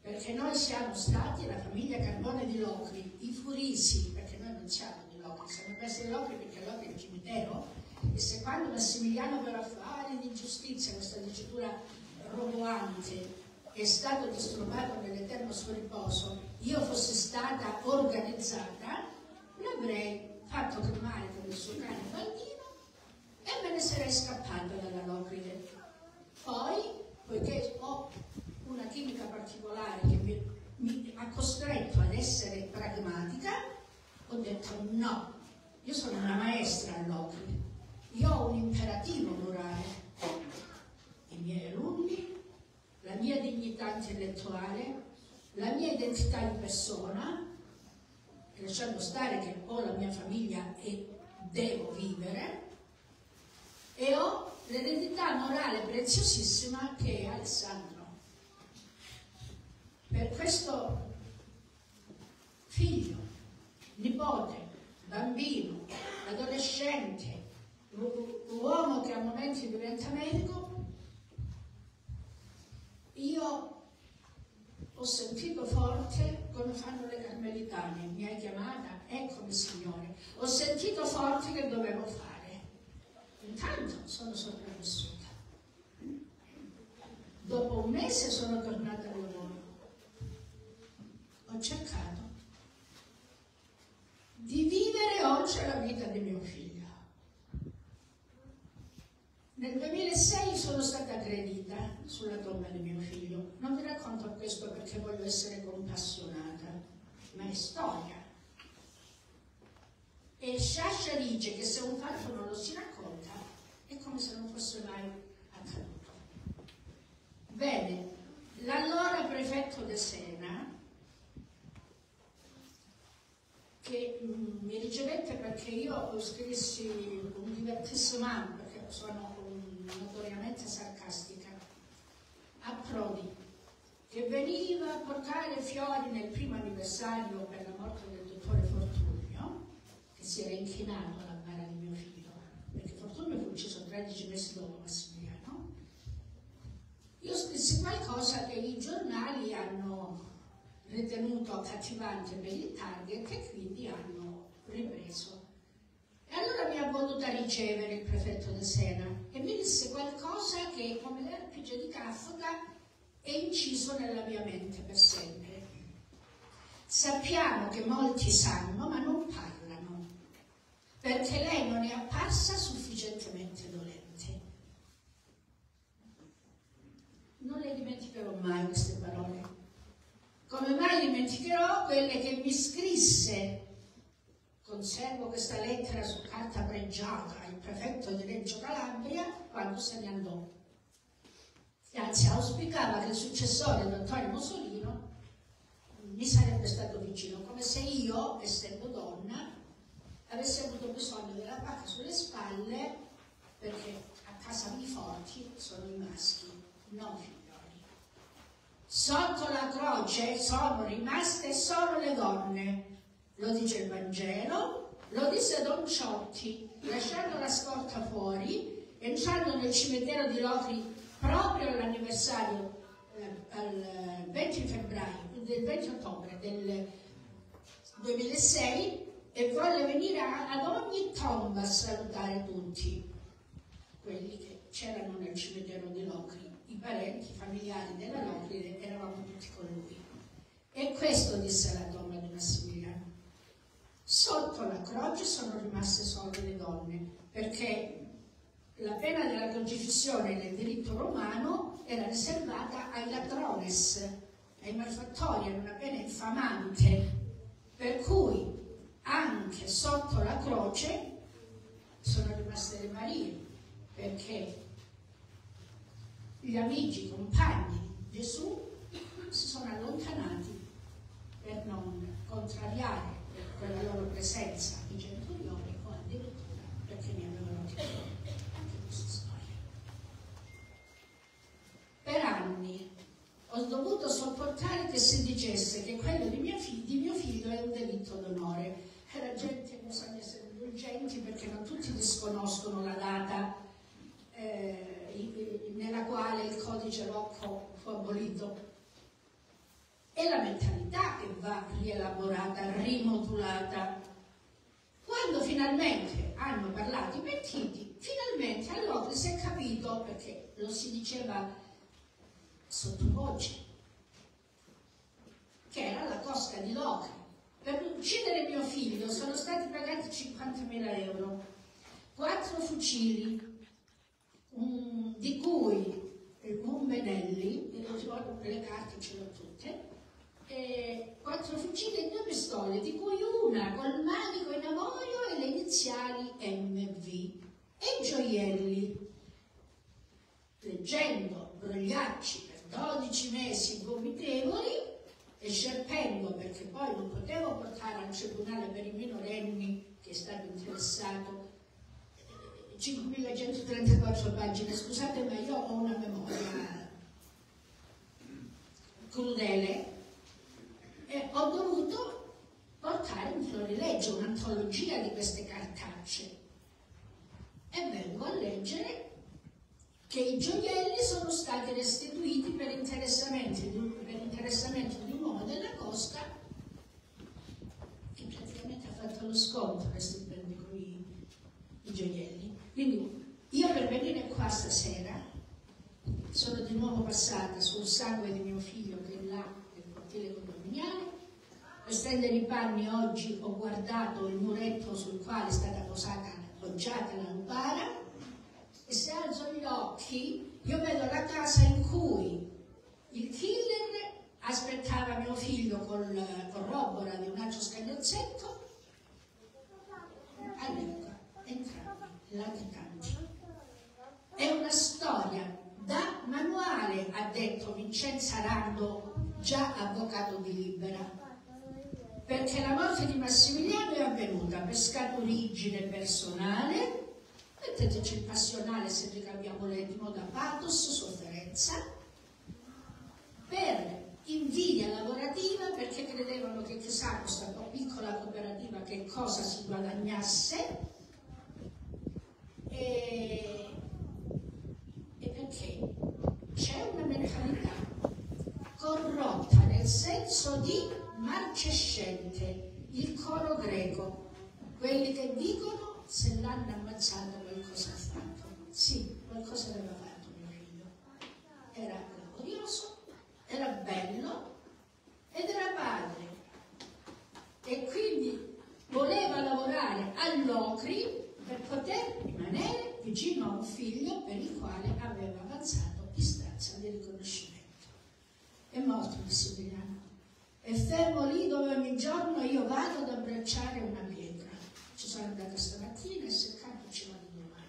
perché noi siamo stati la famiglia Carbone di Locri, i Furisi, perché noi non siamo di Locri, siamo presi di Locri perché Locri è il cimitero, e se quando Massimiliano per affari di giustizia, questa dicitura roboante, è stato disturbato nell'eterno suo riposo, io fossi stata organizzata, l'avrei fatto cremare con il suo cane bambino e me ne sarei scappata dalla Locride. Poi, poiché ho una chimica particolare che mi, mi ha costretto ad essere pragmatica, ho detto no, io sono una maestra all'Ocride, io ho un imperativo morale. I miei alunni, la mia dignità intellettuale, la mia identità di persona, lasciando stare che ho la mia famiglia e devo vivere, e ho l'eredità morale preziosissima che è Alessandro. Per questo figlio, nipote, bambino, adolescente, uomo che a momenti diventa medico, io ho sentito forte come fanno le carmelitane, mi hai chiamata, eccomi Signore, ho sentito forte che dovevo fare. Intanto sono sopravvissuta. Dopo un mese sono tornata al lavoro. Ho cercato di vivere oggi la vita di mio figlio. Nel 2006 sono stata aggredita sulla tomba di mio figlio. Non vi racconto questo perché voglio essere compassionata, ma è storia. E Sciascia dice che se un fatto non lo si racconta è come se non fosse mai accaduto. Bene, l'allora prefetto De Sena, che mm, mi ricevette perché io scrissi un divertissimo anno, perché sono notoriamente sarcastica, a Prodi, che veniva a portare fiori nel primo anniversario per la morte del dottore Fortunio, che si era inchinato alla bara di mio figlio, perché Fortunio fu ucciso 13 mesi dopo Massimiliano. Io scrissi qualcosa che i giornali hanno ritenuto accattivante per il target e quindi hanno ripreso. E allora mi ha voluta ricevere il prefetto di Sena e mi disse qualcosa che, come l'erpige di Kafka, è inciso nella mia mente per sempre. Sappiamo che molti sanno ma non parlano, perché lei non è apparsa sufficientemente dolente. Non le dimenticherò mai queste parole. Come mai dimenticherò quelle che mi scrisse conservo questa lettera su carta pregiata prefetto di Reggio Calabria quando se ne andò. Anzi, auspicava che il successore di Mussolino mi sarebbe stato vicino, come se io, essendo donna, avessi avuto bisogno della pacca sulle spalle perché a casa di forti sono i maschi, non figlioli. Sotto la croce sono rimaste solo le donne, lo dice il Vangelo, lo disse Don Ciotti, lasciando la scorta fuori, entrando nel cimitero di Locri proprio all'anniversario, eh, al 20 febbraio, del 20 ottobre del 2006 e volle venire ad ogni tomba a salutare tutti quelli che c'erano nel cimitero di Locri, i parenti, i familiari della Locri, eravamo tutti con lui. E questo disse la tomba di Massimiliano. Sotto la croce sono rimaste solo le donne, perché la pena della crocifissione nel diritto romano era riservata ai ladrones, ai malfattori, era una pena infamante, per cui anche sotto la croce sono rimaste le Marie, perché gli amici, i compagni di Gesù si sono allontanati per non contrariare quella loro presenza i gentilioni o addirittura perché mi avevano chiesto anche questa storia. Per anni ho dovuto sopportare che si dicesse che quello di mio, figlio, di mio figlio è un delitto d'onore. E la gente bisogna essere indulgenti perché non tutti disconoscono la data eh, nella quale il codice Rocco fu abolito è la mentalità che va rielaborata, rimodulata. Quando finalmente hanno parlato i pentiti, finalmente allora si è capito, perché lo si diceva sottovoce, che era la cosca di Locri. Per uccidere mio figlio sono stati pagati 50.000 euro, quattro fucili, um, di cui un Benelli, le carte ce l'ho tutte, eh, quattro fucili e due pistole, di cui una col manico in avorio e le iniziali MV, e gioielli. Leggendo brogliacci per 12 mesi gomitevoli e scerpendo perché poi non potevo portare al tribunale per i minorenni che è stato interessato 5134 pagine, scusate ma io ho una memoria crudele e ho dovuto portare un florileggio, un'antologia di queste cartacce. E vengo a leggere che i gioielli sono stati restituiti per interessamento di, per interessamento di un uomo della costa che praticamente ha fatto lo sconto restituendo i, i gioielli. Quindi io per venire qua stasera sono di nuovo passata sul sangue di mio figlio che è là nel cortile condominiale. Per stendere i panni oggi ho guardato il muretto sul quale è stata posata, appoggiata la lupara e se alzo gli occhi io vedo la casa in cui il killer aspettava mio figlio col, col robola di un altro scagnozzetto, all'epoca entrava latitanti. È una storia da manuale, ha detto Vincenza Rando, già avvocato di Libera perché la morte di Massimiliano è avvenuta per scaturigine personale, metteteci il passionale se ricambiamo l'etimo da pathos, sofferenza, per invidia lavorativa perché credevano che chissà questa piccola cooperativa che cosa si guadagnasse. E, e perché c'è una mentalità corrotta nel senso di marcescente, il coro greco, quelli che dicono se l'hanno ammazzato qualcosa ha fatto. Sì, qualcosa aveva fatto mio figlio. Era laborioso, era bello ed era padre. E quindi voleva lavorare all'Ocri per poter rimanere vicino a un figlio per il quale aveva avanzato istanza di riconoscimento. È morto Massimiliano e fermo lì dove ogni giorno io vado ad abbracciare una pietra. Ci sono andata stamattina e seccato ci vado domani.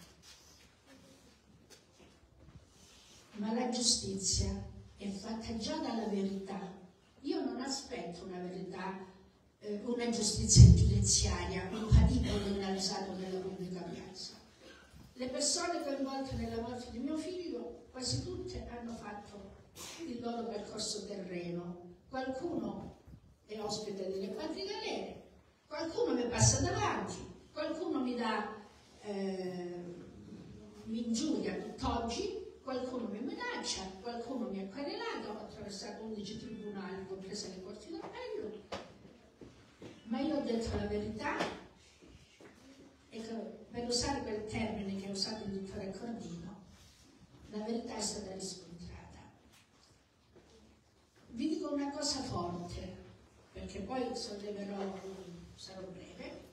Ma la giustizia è fatta già dalla verità. Io non aspetto una verità, eh, una giustizia giudiziaria, un patibolo innalzato nella pubblica piazza. Le persone coinvolte nella morte di mio figlio, quasi tutte hanno fatto il loro percorso terreno, qualcuno è ospite delle quattro galere, qualcuno mi passa davanti, qualcuno mi dà, eh, mi ingiuria tutt'oggi, qualcuno mi minaccia, qualcuno mi ha querelato, ho attraversato 11 tribunali, comprese le corti d'appello, ma io ho detto la verità e per usare quel termine che ha usato il dottore Cordino, la verità è stata risposta vi dico una cosa forte, perché poi solleverò, sarò breve.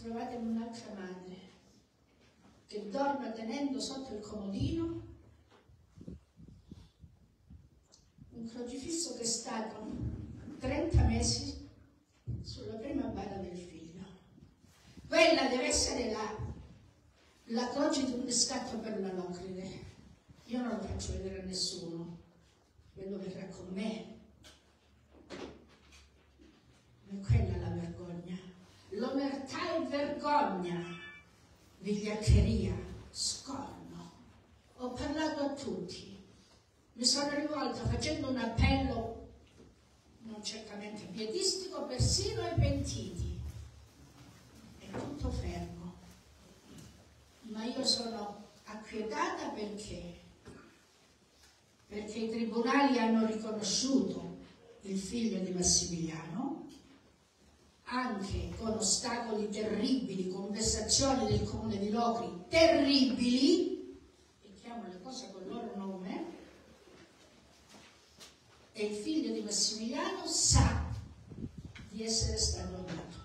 Trovate un'altra madre che dorme tenendo sotto il comodino un crocifisso che è stato 30 mesi sulla prima bara del figlio. Quella deve essere la, la croce di un riscatto per la locride. Io non lo faccio vedere a nessuno, quello verrà con me. È quella la vergogna. L'omertà è vergogna, vigliaccheria, scorno. Ho parlato a tutti. Mi sono rivolta facendo un appello non certamente pietistico, persino ai pentiti. È tutto fermo. Ma io sono acquietata perché perché i tribunali hanno riconosciuto il figlio di Massimiliano, anche con ostacoli terribili, con vessazioni del comune di Locri terribili, e chiamo le cose col loro nome, e il figlio di Massimiliano sa di essere stato amato.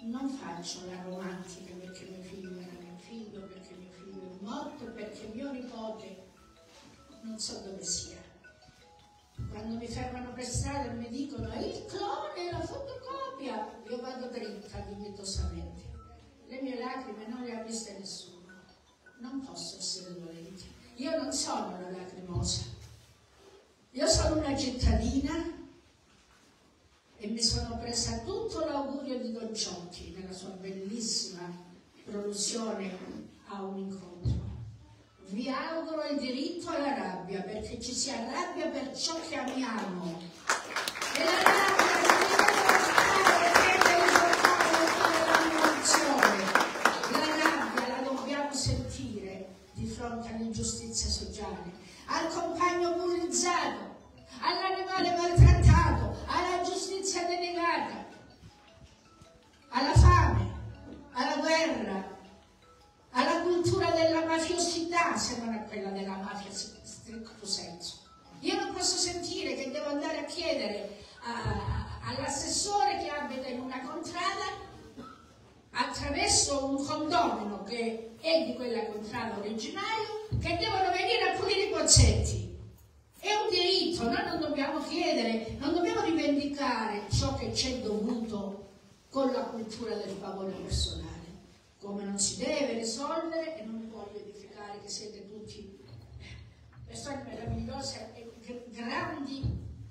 Non faccio la romantica perché mio figlio era mio figlio, perché mio figlio è morto, perché mio nipote non so dove sia. Quando mi fermano per strada e mi dicono il clone, la fotocopia, io vado dritta dignitosamente. Le mie lacrime non le ha viste nessuno. Non posso essere dolente. Io non sono una lacrimosa. Io sono una cittadina e mi sono presa tutto l'augurio di Don Ciocchi nella sua bellissima prolusione a un incontro vi auguro il diritto alla rabbia, perché ci si arrabbia per ciò che amiamo. E la rabbia all'ingiustizia sociale, al compagno bullizzato, all'animale maltrattato, alla giustizia denegata, alla fame, alla guerra, alla cultura della mafiosità se non a quella della mafia stretto senso. Io non posso sentire che devo andare a chiedere all'assessore che abita in una contrada attraverso un condomino che è di quella contrada originaria che devono venire a pulire i pozzetti. È un diritto, noi non dobbiamo chiedere, non dobbiamo rivendicare ciò che ci è dovuto con la cultura del favore personale, come non si deve risolvere e non vi voglio edificare che siete tutti persone meravigliose e grandi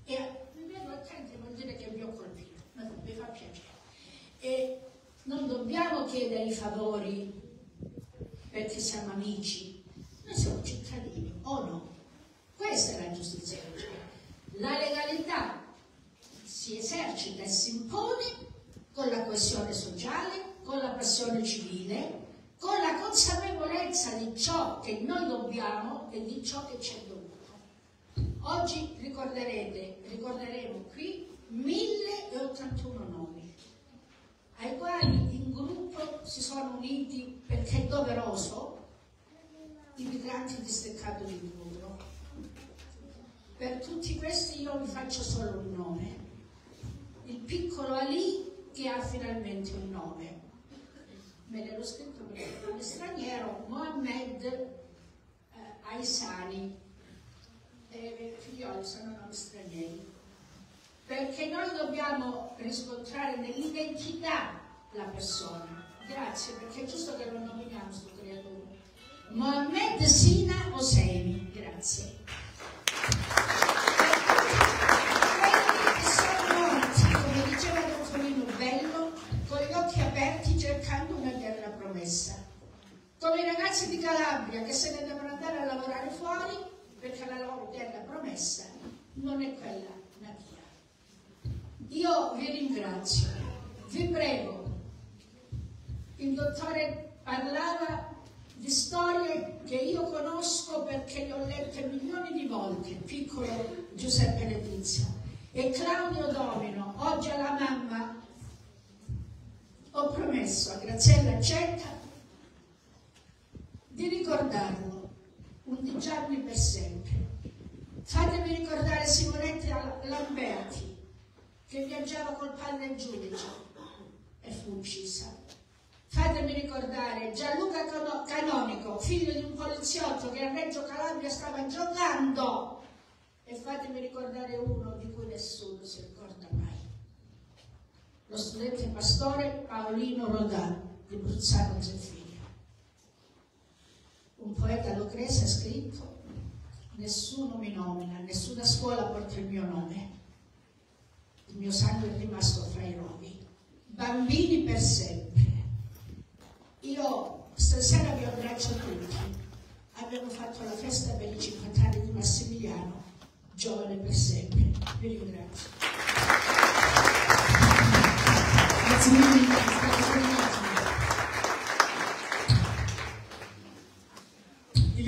e mi vedo attenti vuol dire che vi ho colpito, mi fa piacere. E non dobbiamo chiedere i favori perché siamo amici, noi siamo cittadini, o no? Questa è la giustizia La legalità si esercita e si impone con la coesione sociale, con la passione civile, con la consapevolezza di ciò che noi dobbiamo e di ciò che ci è dovuto. Oggi ricorderete, ricorderemo qui 1081 nomi, ai quali in gruppo si sono uniti perché è doveroso i migranti di steccato di Cudro. Per tutti questi io vi faccio solo un nome, il piccolo Ali che ha finalmente un nome. Me l'ero scritto perché è straniero, Mohamed eh, Aisani, eh, figlioli sono nomi stranieri, perché noi dobbiamo riscontrare nell'identità la persona. Grazie, perché è giusto che lo nominiamo questo creatore. Mohamed Sina Hosseini, grazie. Fuori perché la loro terra promessa non è quella natia. Io vi ringrazio, vi prego. Il dottore parlava di storie che io conosco perché le ho lette milioni di volte, piccolo Giuseppe Letizia. E Claudio Domino, oggi alla mamma, ho promesso a Graziella Cecca di ricordarlo, undici anni per sempre. Fatemi ricordare Simonetta Lamberti, che viaggiava col padre giudice e fu uccisa Fatemi ricordare Gianluca Canonico, figlio di un poliziotto che a Reggio Calabria stava giocando. E fatemi ricordare uno di cui nessuno si ricorda mai. Lo studente pastore Paolino Rodin di Bruzzano Zeffiri. Un poeta lucrese ha scritto Nessuno mi nomina, nessuna scuola porta il mio nome. Il mio sangue è rimasto fra i rovi. Bambini per sempre io stasera vi abbraccio tutti. Abbiamo fatto la festa per i 50 anni di Massimiliano, giovane per sempre. Vi ringrazio. Grazie mille.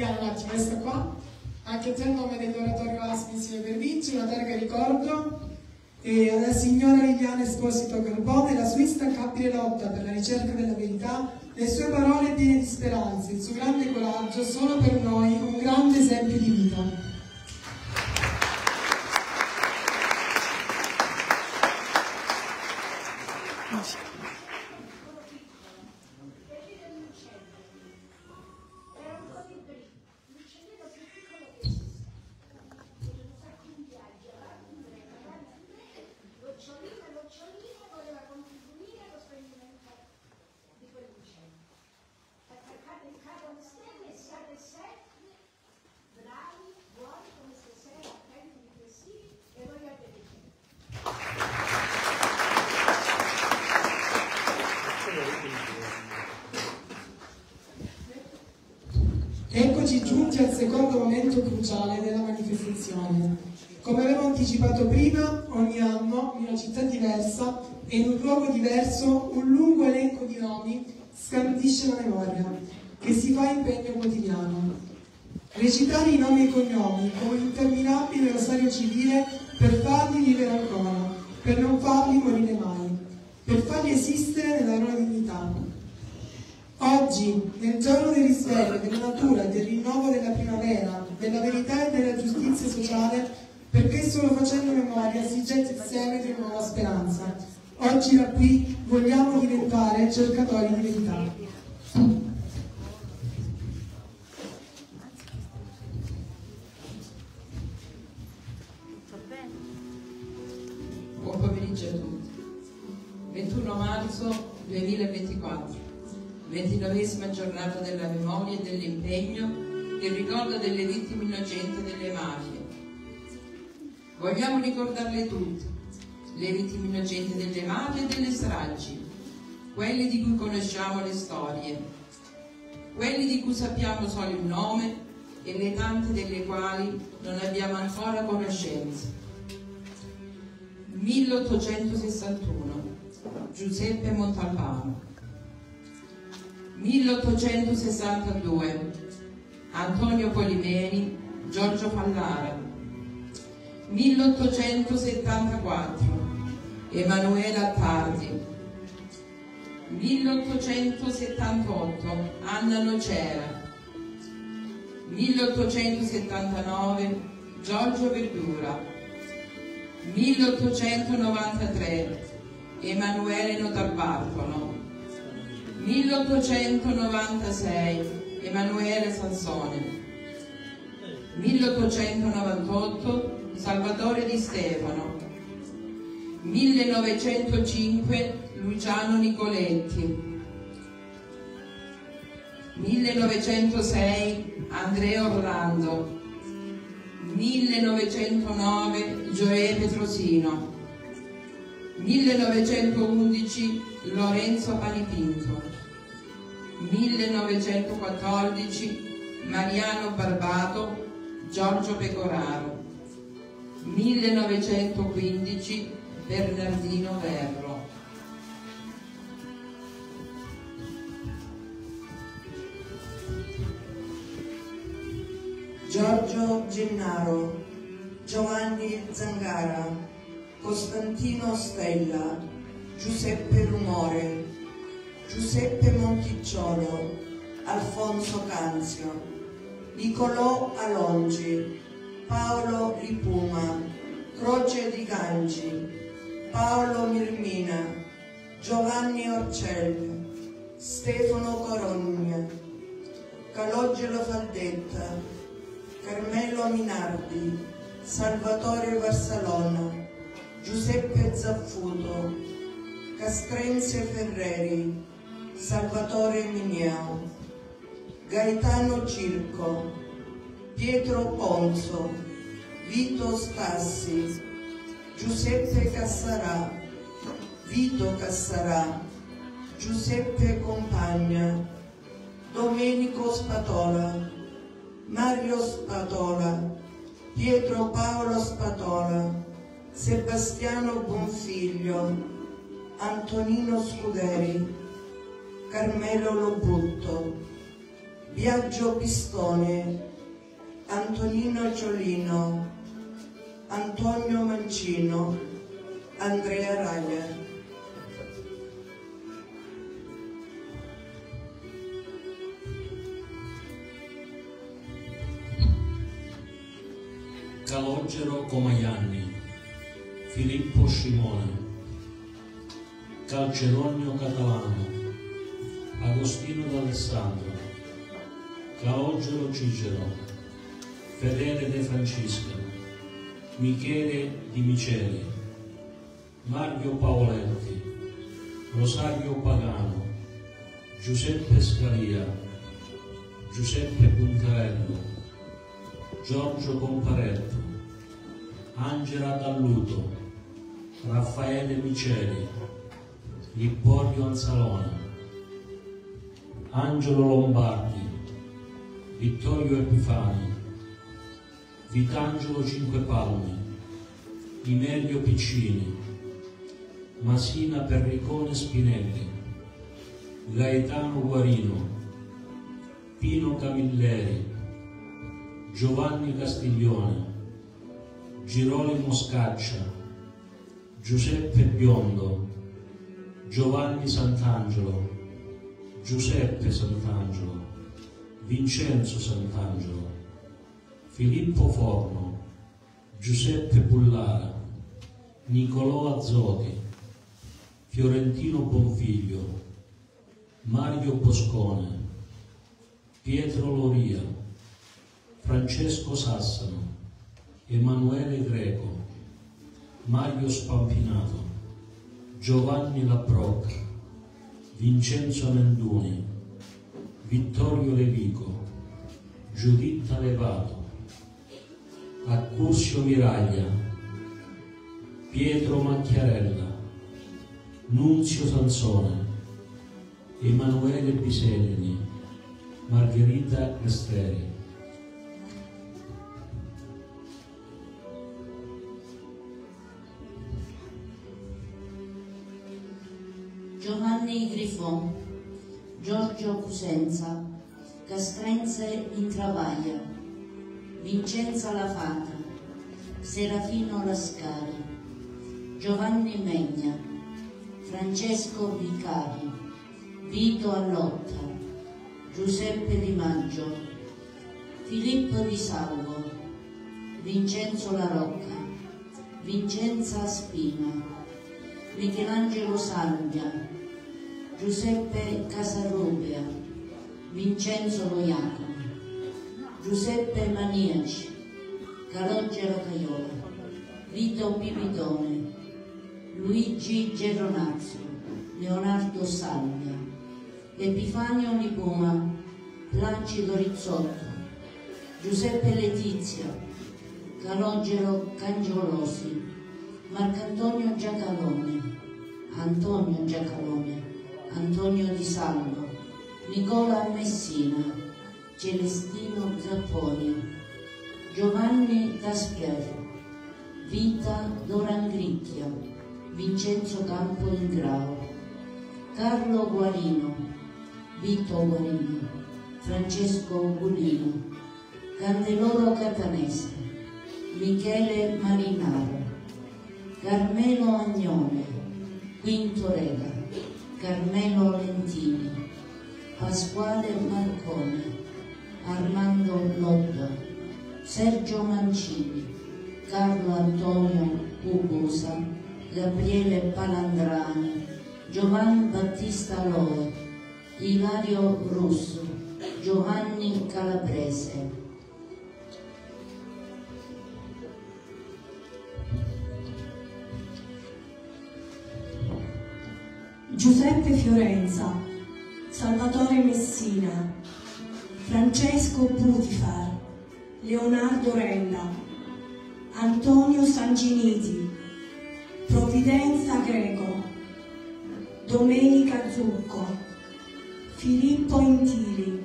Attimo, resta qua. Anche te a nome dell'oratorio Aspisi per Vinci, una targa ricordo e alla signora Liliana Esposito Carbone la sua instancabile lotta per la ricerca della verità le sue parole piene di speranza, il suo grande coraggio sono per noi un grande esempio di vita. Eccoci giunti al secondo momento cruciale della manifestazione. Come avevo anticipato prima, ogni anno, in una città diversa e in un diverso, un lungo elenco di nomi scandisce la memoria, che si fa impegno quotidiano. Recitare i nomi e i cognomi come interminabile rosario civile per farli vivere ancora, per non farli morire mai, per farli esistere nella loro dignità Oggi, nel giorno del risveglio, della natura, del rinnovo della primavera, della verità e della giustizia sociale, perché solo facendo memoria si getta il seme di nuova speranza. Oggi da qui vogliamo diventare cercatori di verità. Buon pomeriggio a tutti. 21 marzo 2024, 29esima giornata della memoria e dell'impegno il ricordo delle vittime innocenti delle mafie. Vogliamo ricordarle tutte, le vittime innocenti delle mafie e delle stragi, quelle di cui conosciamo le storie, quelli di cui sappiamo solo il nome e le tante delle quali non abbiamo ancora conoscenza. 1861 Giuseppe Montalbano 1862 Antonio Polimeni Giorgio Fallara 1874 Emanuela Tardi. 1878 Anna Nocera. 1879 Giorgio Verdura. 1893 Emanuele Notarbartolo 1896 Emanuele Sansone. 1898 Salvatore Di Stefano. 1905 Luciano Nicoletti. 1906 Andrea Orlando. 1909 Gioè Petrosino. 1911 Lorenzo Panipinto. 1914 Mariano Barbato Giorgio Pecoraro 1915 Bernardino Verro Giorgio Gennaro, Giovanni Zangara, Costantino Stella, Giuseppe Rumore, Giuseppe Monticciolo, Alfonso Canzio, Nicolò Alongi, Paolo Lipuma, Croce di Gangi, Paolo Mirmina, Giovanni Orcel, Stefano Corogna, Calogero Faldetta, Carmelo Minardi, Salvatore Varsalona, Giuseppe Zaffuto, Castrense Ferreri, Salvatore Mignao, Gaetano Circo, Pietro Ponzo, Vito Stassi, Giuseppe Cassarà, Vito Cassarà, Giuseppe Compagna, Domenico Spatola, Mario Spatola, Pietro Paolo Spatola, Sebastiano Bonfiglio, Antonino Scuderi, Carmelo Lobutto, Biagio Pistone, Antonino Giolino, Antonio Mancino, Andrea Raglia. Calogero Comaianni, Filippo Scimone, Calceronio Catalano, Agostino d'Alessandro, Calogero Cicero, Fedele De Francisca, Michele Di Miceli, Mario Paoletti, Rosario Pagano, Giuseppe Scalia, Giuseppe Puntarello, Giorgio Comparetto, Angela Dalluto, Raffaele Miceli, Liborio Anzalone, Angelo Lombardi, Vittorio Epifani, Vitangelo Cinquepalmi, Imelio Piccini, Masina Perricone Spinelli, Gaetano Guarino, Pino Camilleri, Giovanni Castiglione, Girolamo Scaccia, Giuseppe Biondo, Giovanni Sant'Angelo, Giuseppe Sant'Angelo, Vincenzo Sant'Angelo, Filippo Forno, Giuseppe Pullara, Nicolò Azzoti, Fiorentino Bonfiglio, Mario Boscone, Pietro Loria, Francesco Sassano, Emanuele Greco, Mario Spampinato, Giovanni Labrocca, Vincenzo Menduni, Vittorio Levico, Giuditta Levato, Accusio Miraglia, Pietro Macchiarella, Nunzio Sansone, Emanuele Biselini, Margherita Esteri. Giovanni Grifon, Giorgio Cusenza, Castrense Intravaglia, Vincenza Lafata, Serafino Lascari, Giovanni Megna, Francesco Vicari, Vito Allotta, Giuseppe Di Maggio, Filippo Di Salvo, Vincenzo La Rocca, Vincenza Spina, Michelangelo Salvia, Giuseppe Casarrubia, Vincenzo Loiacono, Giuseppe Maniaci, Calogero Caiola, Vito Pipitone, Luigi Geronazzo, Leonardo Salvia, Epifanio Lipuma, Placido Rizzotto, Giuseppe Letizia, Calogero Cangiolosi, Marcantonio Giacalone, Antonio Giacalone, Antonio Di Salvo, Nicola Messina, Celestino Zapponi, Giovanni Taspiero, Vita Dorangricchia, Vincenzo Campo Ingrao, Carlo Guarino, Vito Guarino, Francesco Gulino, Candeloro Catanese, Michele Marinaro, Carmelo Agnone, Quinto Reda, Carmelo Lentini, Pasquale Marcone, Armando Lodda, Sergio Mancini, Carlo Antonio Ubusa, Gabriele Palandrani, Giovanni Battista Loa, Ilario Russo, Giovanni Calabrese. Giuseppe Fiorenza, Salvatore Messina, Francesco Putifar, Leonardo Rella, Antonio Sanginiti, Provvidenza Greco, Domenica Zucco, Filippo Intili,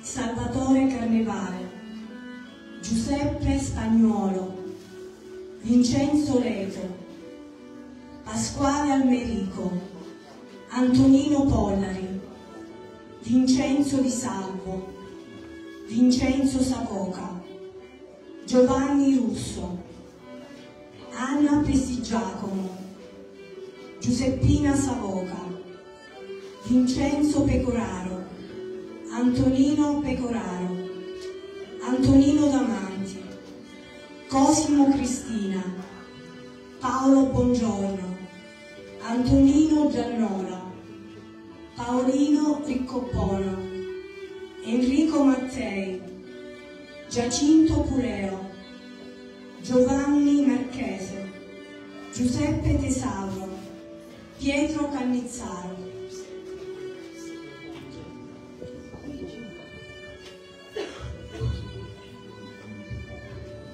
Salvatore Carnevale, Giuseppe Spagnuolo, Vincenzo Leto, Pasquale Almerico, Antonino Pollari, Vincenzo Di Salvo, Vincenzo Savoca, Giovanni Russo, Anna Pestigiacomo, Giuseppina Savoca, Vincenzo Pecoraro, Antonino Pecoraro, Antonino Damanti, Cosimo Cristina, Paolo Bongiorno, Antonino Giannola, Paolino Riccoppono, Enrico Mattei, Giacinto Puleo, Giovanni Marchese, Giuseppe Tesauro, Pietro Cannizzaro.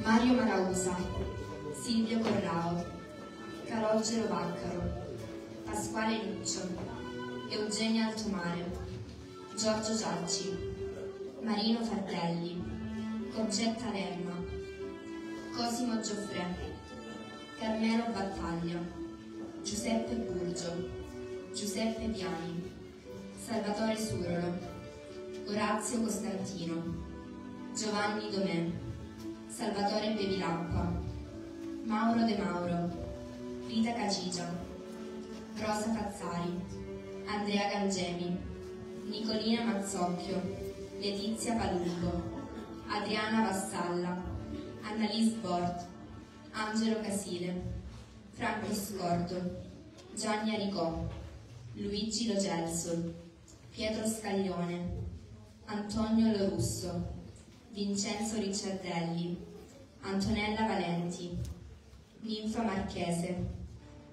Mario Marausa, Silvio Corrao, Calogero Baccaro, Pasquale Luccio, Eugenia Altomare, Giorgio Giacci, Marino Fardelli, Concetta Lerma, Cosimo Gioffre, Carmelo Battaglia, Giuseppe Burgio, Giuseppe Piani, Salvatore Surolo, Orazio Costantino, Giovanni Domè, Salvatore Bevilacqua, Mauro De Mauro, Rita Cacigia, Rosa Cazzari, Andrea Gangemi, Nicolina Mazzocchio, Letizia Palumbo, Adriana Vassalla, Annalise Bort, Angelo Casile, Franco Scordo, Gianni Aricò, Luigi Logelso, Pietro Scaglione, Antonio Lorusso, Vincenzo Ricciardelli, Antonella Valenti, Ninfa Marchese,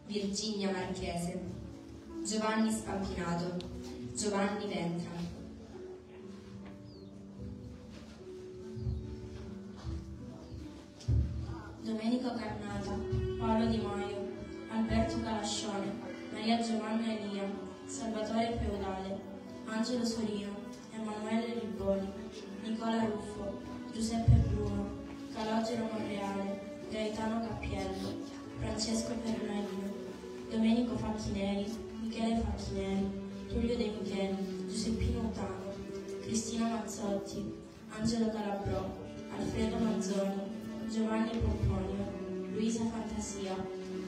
Virginia Marchese, Giovanni Spampinato, Giovanni Ventra. Domenico Carnata, Paolo Di Maio, Alberto Calascione, Maria Giovanna Elia, Salvatore Feudale, Angelo Sorino, Emanuele Riboni, Nicola Ruffo, Giuseppe Bruno, Calogero Monreale, Gaetano Cappiello, Francesco Fernandino, Domenico Facchineri, Michele Facchineri, Tullio De Micheli, Giuseppino Utano, Cristina Mazzotti, Angelo Calabrò, Alfredo Mazzoni, Giovanni Pomponio, Luisa Fantasia,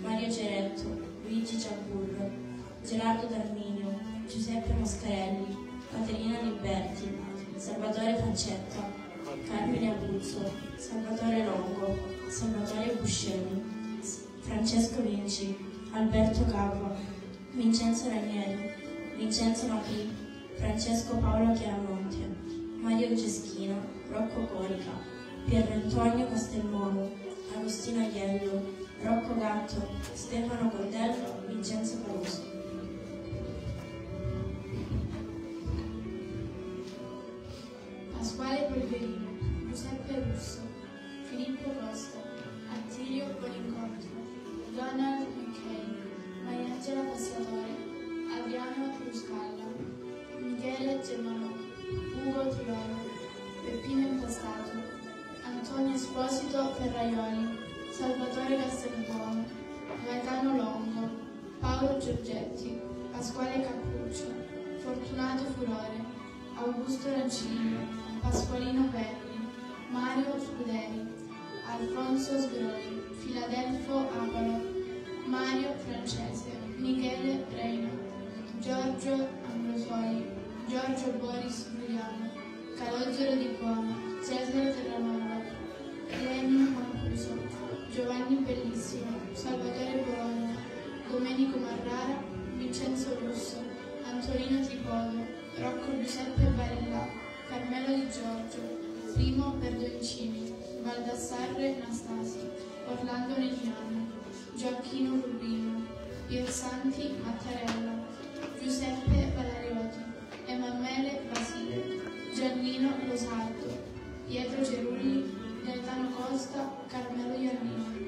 Mario Ceretto, Luigi Ciampurro, Gerardo D'Arminio, Giuseppe Moscarelli, Caterina Liberti, Salvatore Faccetta, Carmine Abruzzo, Salvatore Longo, Salvatore Buscemi, Francesco Vinci, Alberto Capua, Vincenzo Ranieri, Vincenzo Macri, Francesco Paolo Chiaramonte, Mario Geschino, Rocco Corica, Pier Antonio Castelnuovo, Agostino Aiello, Rocco Gatto, Stefano Cordello, Vincenzo Caruso. Pasquale Polverino, Giuseppe Russo, Filippo Costa, Attilio Buonincontro, Donald Mariangela Passatore, Adriano Ruscalla, Michele Germano, Ugo Triolo, Peppino Impastato, Antonio Esposito Ferraioli, Salvatore Castelbuono, Gaetano Longo, Paolo Giorgetti, Pasquale Cappuccio, Fortunato Furore, Augusto Rancilio, Pasqualino Perri, Mario Scuderi, Alfonso Sgroi, Filadelfo Apalo, Mario Francese, Michele Reina, Giorgio Ambrosoli, Giorgio Boris Giuliano, Calogero di Cuomo, Cesare Terranova, Lenio Mancuso, Giovanni Bellissimo, Salvatore Bologna, Domenico Marrara, Vincenzo Russo, Antonino Tripodo, Rocco Giuseppe Barella, Carmelo Di Giorgio, Primo Perdoncini, Baldassarre Nastasi, Orlando Legnano, Gioacchino Rubino, Piersanti Mattarella, Giuseppe Valarioti, Emanuele Basile, Giannino Losardo, Pietro Cerulli, Gaetano Costa, Carmelo Iannino.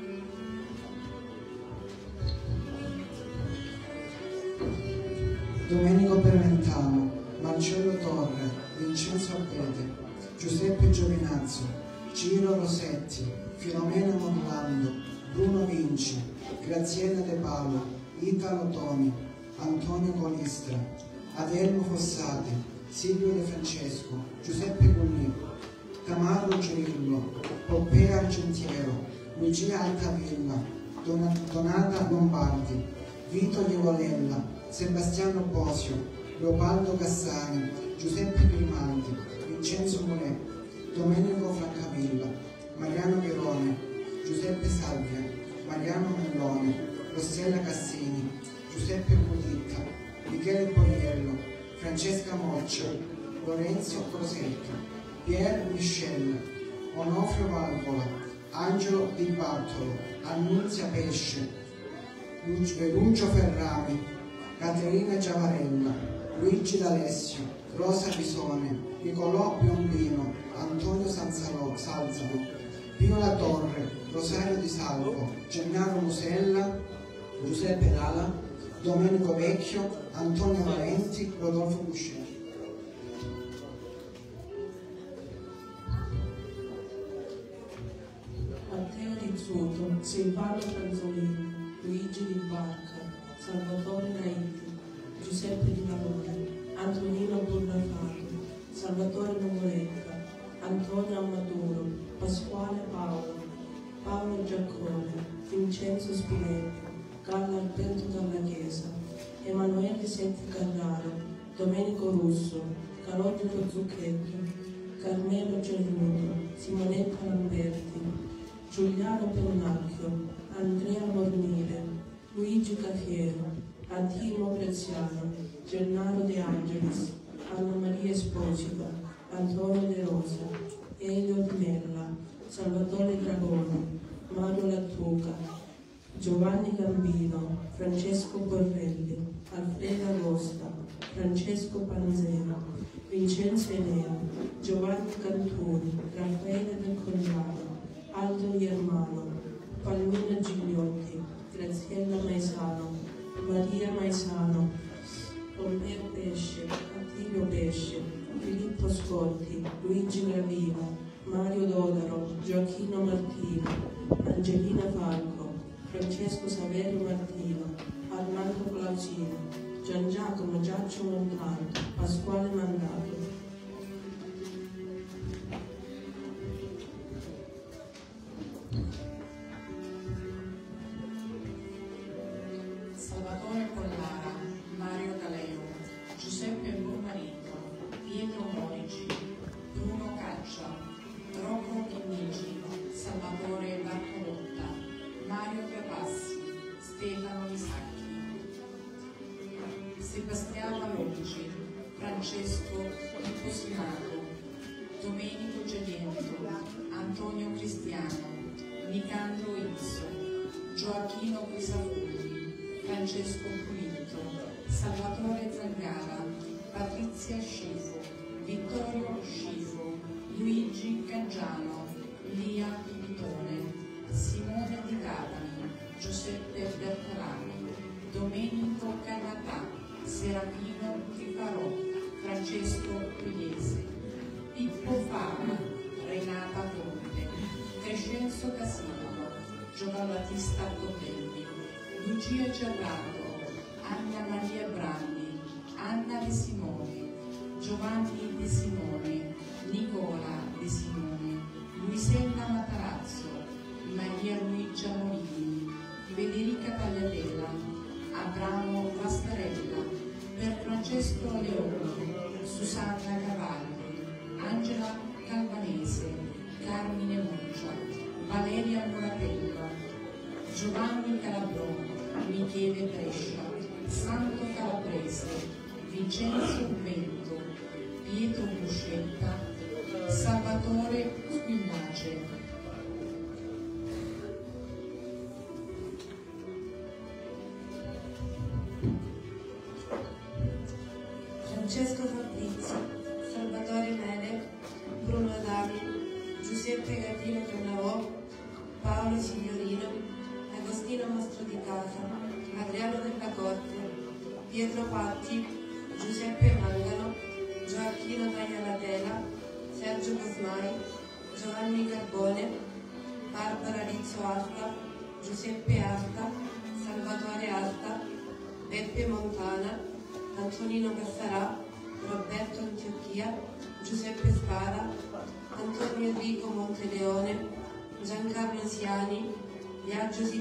Domenico Preventano, Marcello Torre, Vincenzo Abete, Giuseppe Giovinazzo, Ciro Rosetti, Filomena Morlando, Bruno Vinci, Graziella De Paolo, Italo Toni, Antonio Colistra, Adelmo Fossati, Silvio De Francesco, Giuseppe Gulli, Tamaro Girillo, Poppea Argentiero, Lucia Altavilla, Dona- Donata Lombardi, Vito Diavolella, Sebastiano Bosio, Leopoldo Cassani, Giuseppe Grimaldi, Vincenzo Mulè, Domenico Francavilla, Mariano Pierone, Giuseppe Salvia, Mariano Mellone, Rossella Cassini, Giuseppe Puditta, Michele Poriello, Francesca Moccia, Lorenzo Crosetta, Pier Michel, Onofrio Valvola, Angelo Di Bartolo, Annunzia Pesce, Lucio Ferrari, Caterina Giavarella, Luigi D'Alessio, Rosa Bisone, Nicolò Piombino, Antonio Salzano, Pino La Torre, Rosario Di Salvo, Gennaro Musella, Giuseppe Dalla, Domenico Vecchio, Antonio Valenti, Rodolfo Buscemi. Matteo Rizzuto, Silvano Franzolini, Luigi Di Barca, Salvatore Naiti, Giuseppe Di Lavore, Antonino Burnafato, Salvatore Nuvoletta, Antonio Amaduro, Pasquale Paolo, Paolo Giaccone, Vincenzo Spinelli, Carlo Alberto Dalla Chiesa, Emanuele Setti Carraro, Domenico Russo, Calogero Zucchetto, Carmelo Gelluto, Simonetta Lamberti, Giuliano Pennacchio, Andrea Mornire, Luigi Cafiero, Antimo Preziano, Gennaro De Angelis, Anna Maria Esposito, Antonio De Rosa, Elio Mella, Salvatore Dragoni, Mario Lattuca, Giovanni Gambino, Francesco Borrelli, Alfredo Agosta, Francesco Panzera, Vincenzo Enea, Giovanni Canturi, Raffaele Del Collaro, Aldo Germano, Palmina Gigliotti, Graziella Maisano, Maria Maisano, Pompeo Pesce, Attilio Pesce, Filippo Scotti, Luigi Gravino, Mario Dodaro, Gioacchino Martino, Angelina Falco, Francesco Saverio Martino, Armando Plausino, Gian Giacomo Giaccio Montano, Pasquale Mandato.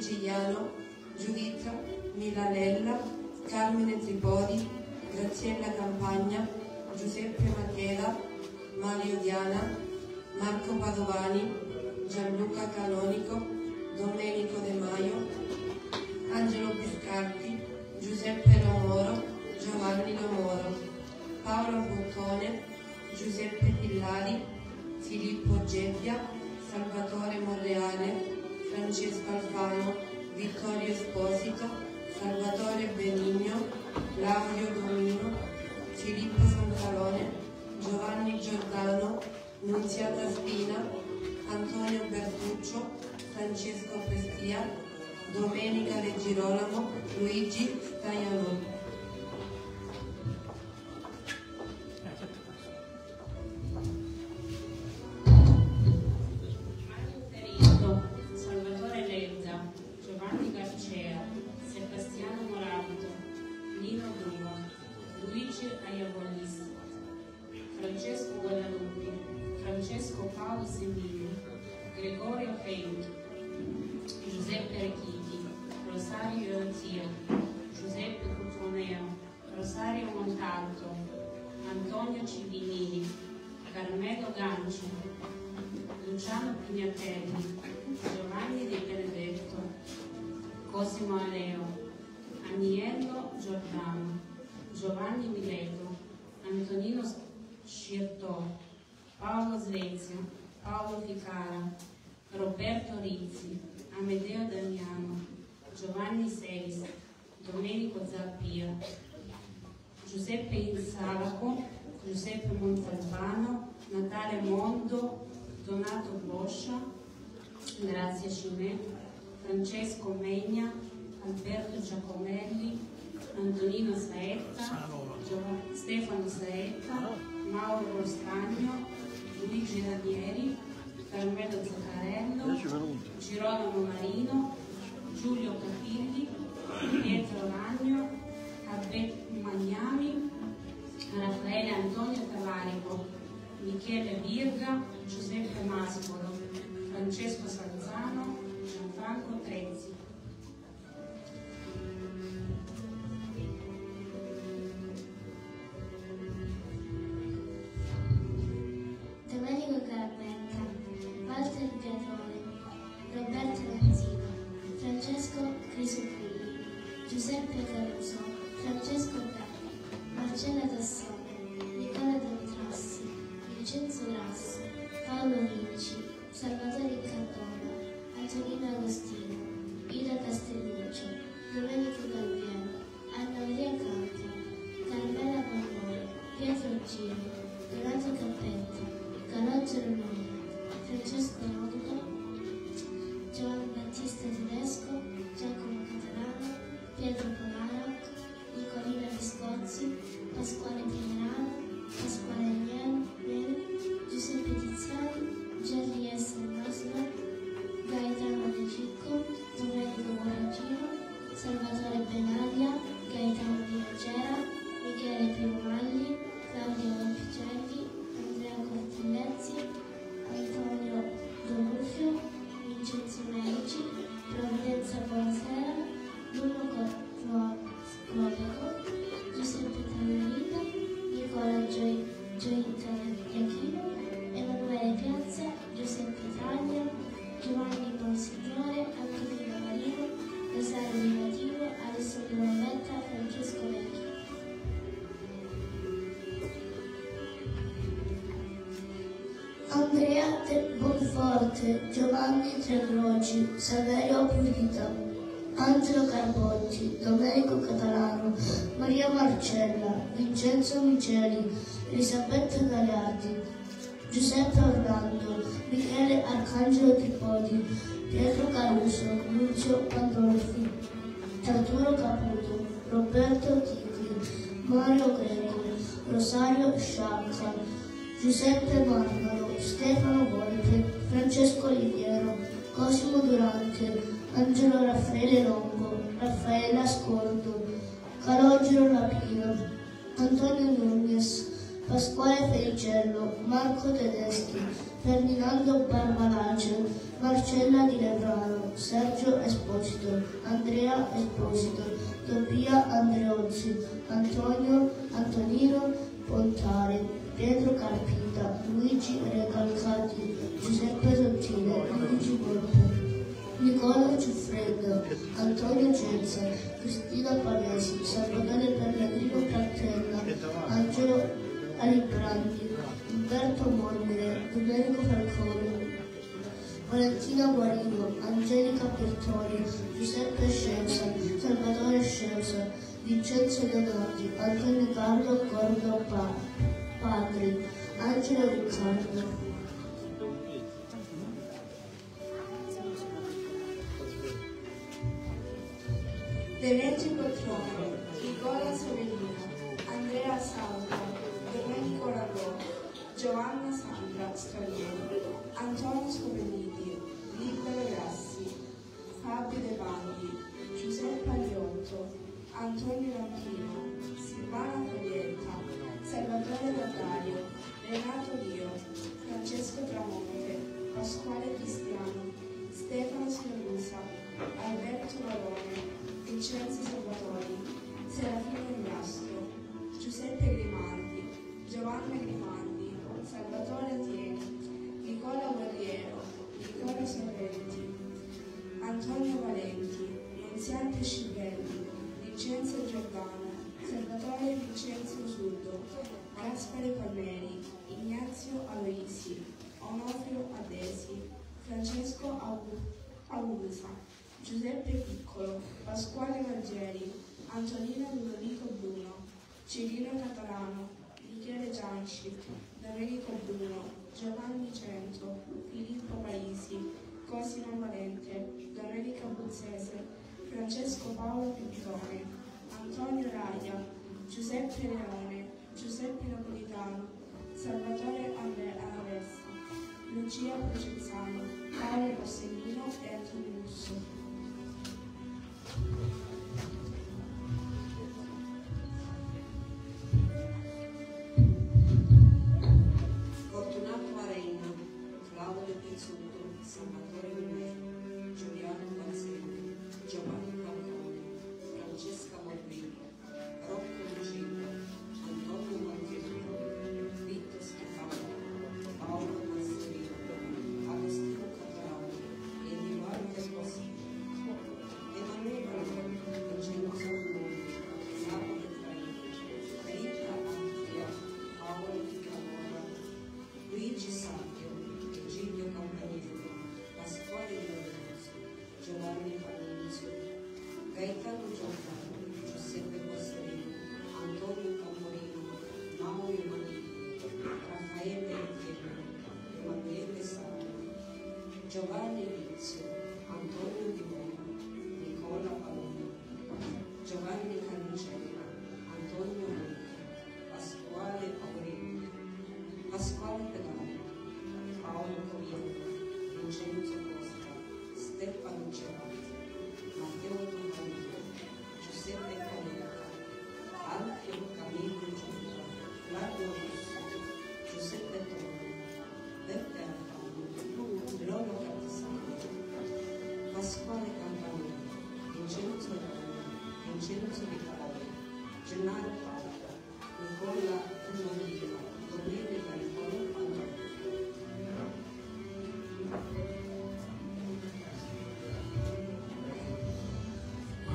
Siciliano, Giuditta Milanella, Carmine Tripodi, Graziella Campagna, Giuseppe Machela, Mario Diana, Marco Padovani, Gianluca Canonico, Domenico De Maio, Angelo Biscardi, Giuseppe Romoro, Giovanni Lomoro, Paolo Bottone, Giuseppe Pillari, Filippo Gebbia, Salvatore Monreale, Francesco Alfano, Vittorio Esposito, Salvatore Benigno, Claudio Domino, Filippo Santalone, Giovanni Giordano, Nunziata Spina, Antonio Bertuccio, Francesco Pestia, Domenica De Girolamo, Luigi Staiano. Sciacca, Giuseppe Marmaro, Stefano Volpe, Francesco Oliviero, Cosimo Durante, Angelo Raffaele Longo, Raffaella Scordo, Calogero Rapino, Antonio Nunez, Pasquale Felicello, Marco Tedeschi, Ferdinando Barbalace, Marcella Di Levrano, Sergio Esposito, Andrea Esposito, Tobia Andreozzi, Antonio Antonino Pontare, Pietro Carpita, Luigi Recalcati, Giuseppe Sottile, Luigi Volpe, Nicola Giuffredda, Antonio Cenza, Cristina Palesi, Salvatore Pellegrino Prattella, Angelo Alibrandi, Umberto Mormire, Domenico Falcone, Valentina Guarino, Angelica Bertoni, Giuseppe Scelsa, Salvatore Scelsa, Vincenzo Leonardi, Antonio Carlo Gordo Pa- Padri, Angelo Riccardo. Deleggi Cotrone, Nicola Sovelino, Andrea Salva, Domenico Ragò, Giovanna Sandra Stranieri, Antonio Scopelliti, Libero Grassi, Fabio De Bandi, Giuseppe Aliotto, Antonio Rampino, Silvana Foglietta, Salvatore Daddario, Renato Dio, Francesco Tramonte, Pasquale Cristiano, Stefano Spinosa, Alberto Valone, Vincenzo Salvatori, Serafino Ignastro, Giuseppe Grimaldi, Giovanna Grimaldi, Salvatore Atieni, Nicola Guerriero, Nicola Sorrenti, Antonio Valenti, Nunziante Scivelli, Vincenzo Giordano, Salvatore Vincenzo Suddo, Gaspare Palmeri, Ignazio Aloisi, Onofrio Adesi, Francesco Au- Augusa, Giuseppe Piccolo, Pasquale Maggieri, Antonino Ludovico Bruno, Cirino Catalano, Michele Gianci, Domenico Bruno, Giovanni Cento, Filippo Paisi, Cosimo Valente, Domenica Buzzese, Francesco Paolo Pittone, Antonio Raia, Giuseppe Leone, Giuseppe Napolitano, Salvatore Aversa, Lucia Procenzano, Paolo Borsellino e Antonio Russo.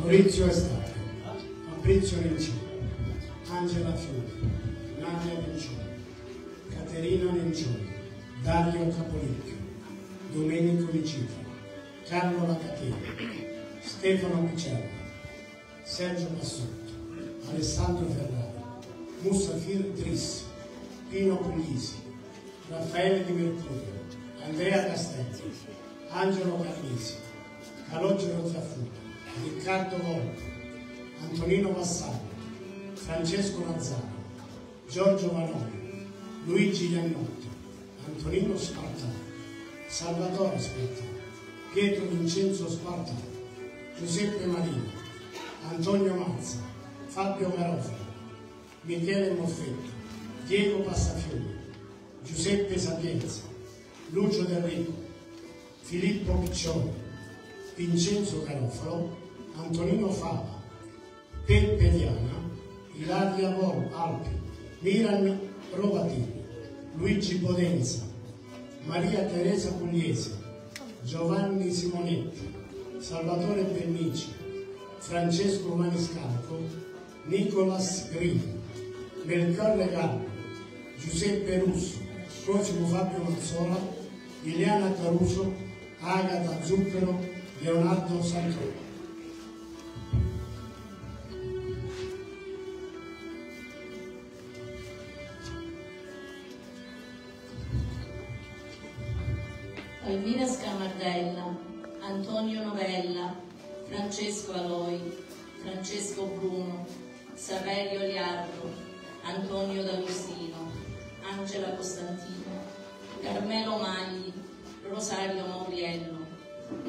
Maurizio Estate, Fabrizio Nencini, Francesco Mazzano, Giorgio Vanoni, Luigi Iannotti, Antonino Spartano, Salvatore Spartano, Pietro Vincenzo Spartano, Giuseppe Marino, Antonio Mazza, Fabio Garofalo, Michele Moffetto, Diego Passafiori, Giuseppe Sapienza, Lucio Del Rico, Filippo Piccioni, Vincenzo Garofalo, Antonino Fava, Peppe Diana, Ilaria Vol Alpi, Miran Rovatini, Luigi Potenza, Maria Teresa Pugliese, Giovanni Simonetti, Salvatore Bennici, Francesco Maniscalco, Nicolas Grillo, Melchiorre Gallo, Giuseppe Russo, Cosimo Fabio Mazzola, Liliana Caruso, Agata Zucchero, Leonardo Santoro. Scamardella, Antonio Novella, Francesco Aloi, Francesco Bruno, Saverio Liardo, Antonio D'Agostino, Angela Costantino, Carmelo Magli, Rosario Mauriello,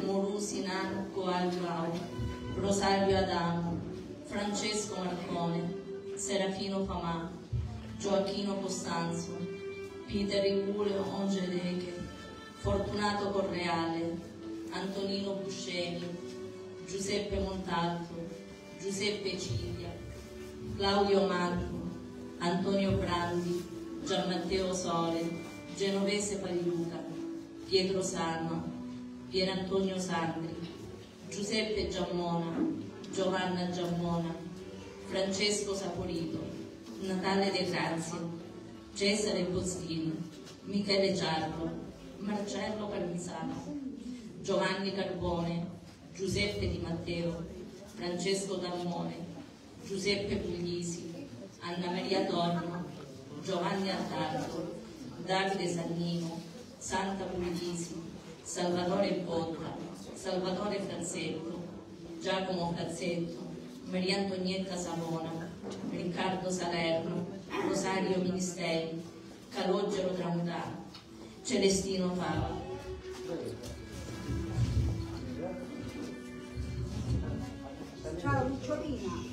Morusi Nanco Alvao, Rosario Adamo, Francesco Marcone, Serafino Famà, Gioacchino Costanzo, Peter Ibuleo Ongedeche, Fortunato Correale, Antonino Buscemi, Giuseppe Montalto, Giuseppe Ciglia, Claudio Magno, Antonio Brandi, Gianmatteo Sole, Genovese Pagliuca, Pietro Sano, Pierantonio Sandri, Giuseppe Giammona, Giovanna Giammona, Francesco Saporito, Natale De Grazia, Cesare Bostino, Michele Giarlo, Marcello Carmisano, Giovanni Carbone, Giuseppe Di Matteo, Francesco Dammone, Giuseppe Puglisi, Anna Maria Torno, Giovanni Attardo, Davide Sannino, Santa Puglisi, Salvatore Botta, Salvatore Franzetto, Giacomo Frazzetto, Maria Antonietta Savona, Riccardo Salerno, Rosario Ministeri, Calogero Tramutano, Celestino Fava. Ciao Ricciolina.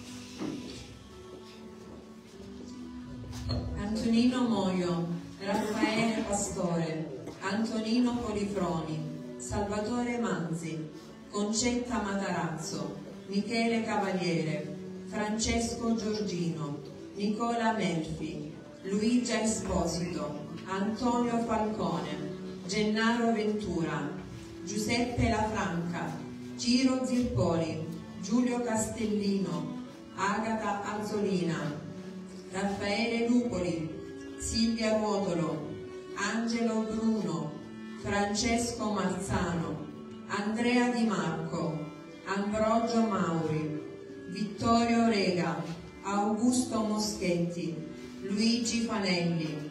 Antonino Moio, Raffaele Pastore, Antonino Polifroni, Salvatore Manzi, Concetta Matarazzo, Michele Cavaliere, Francesco Giorgino, Nicola Melfi, Luigia Esposito, Antonio Falcone, Gennaro Ventura, Giuseppe Lafranca, Ciro Zirpoli, Giulio Castellino, Agata Azzolina, Raffaele Lupoli, Silvia Ruotolo, Angelo Bruno, Francesco Marzano, Andrea Di Marco, Ambrogio Mauri, Vittorio Rega, Augusto Moschetti, Luigi Fanelli,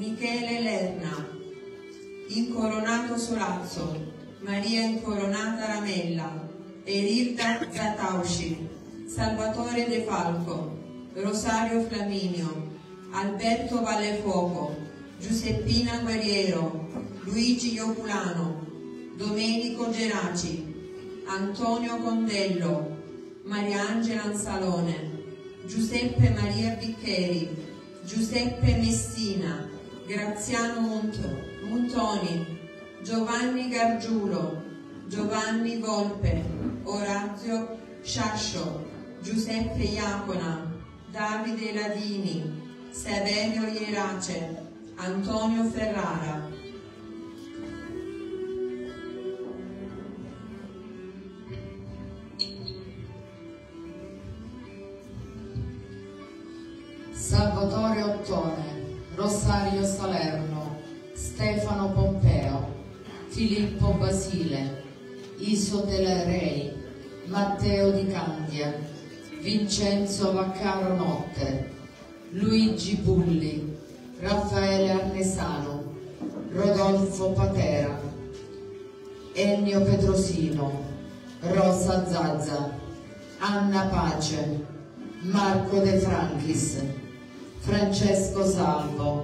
Michele Lerna, Incoronato Solazzo, Maria Incoronata Ramella, Erilda Zatauci, Salvatore De Falco, Rosario Flaminio, Alberto Vallefuoco, Giuseppina Guerriero, Luigi Ioculano, Domenico Geraci, Antonio Condello, Mariangela Anzalone, Giuseppe Maria Biccheri, Giuseppe Messina, Graziano Mont- Montoni, Giovanni Gargiulo, Giovanni Volpe, Orazio Sciascio, Giuseppe Iacona, Davide Ladini, Severio Ierace, Antonio Ferrara. Salvatore Ottone, Rosario Salerno, Stefano Pompeo, Filippo Basile, Iso della Rei, Matteo Di Candia, Vincenzo Vaccaro Notte, Luigi Bulli, Raffaele Arnesano, Rodolfo Patera, Ennio Petrosino, Rosa Zazza, Anna Pace, Marco De Franchis, Francesco Salvo,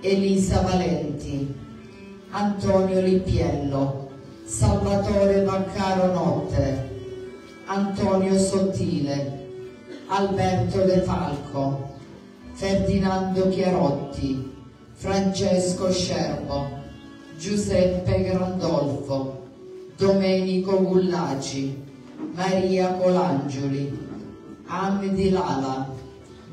Elisa Valenti, Antonio Lippiello, Salvatore Vaccaro Notte, Antonio Sottile, Alberto De Falco, Ferdinando Chiarotti, Francesco Scerbo, Giuseppe Grandolfo, Domenico Gullaci, Maria Colangioli, Amdi Lala,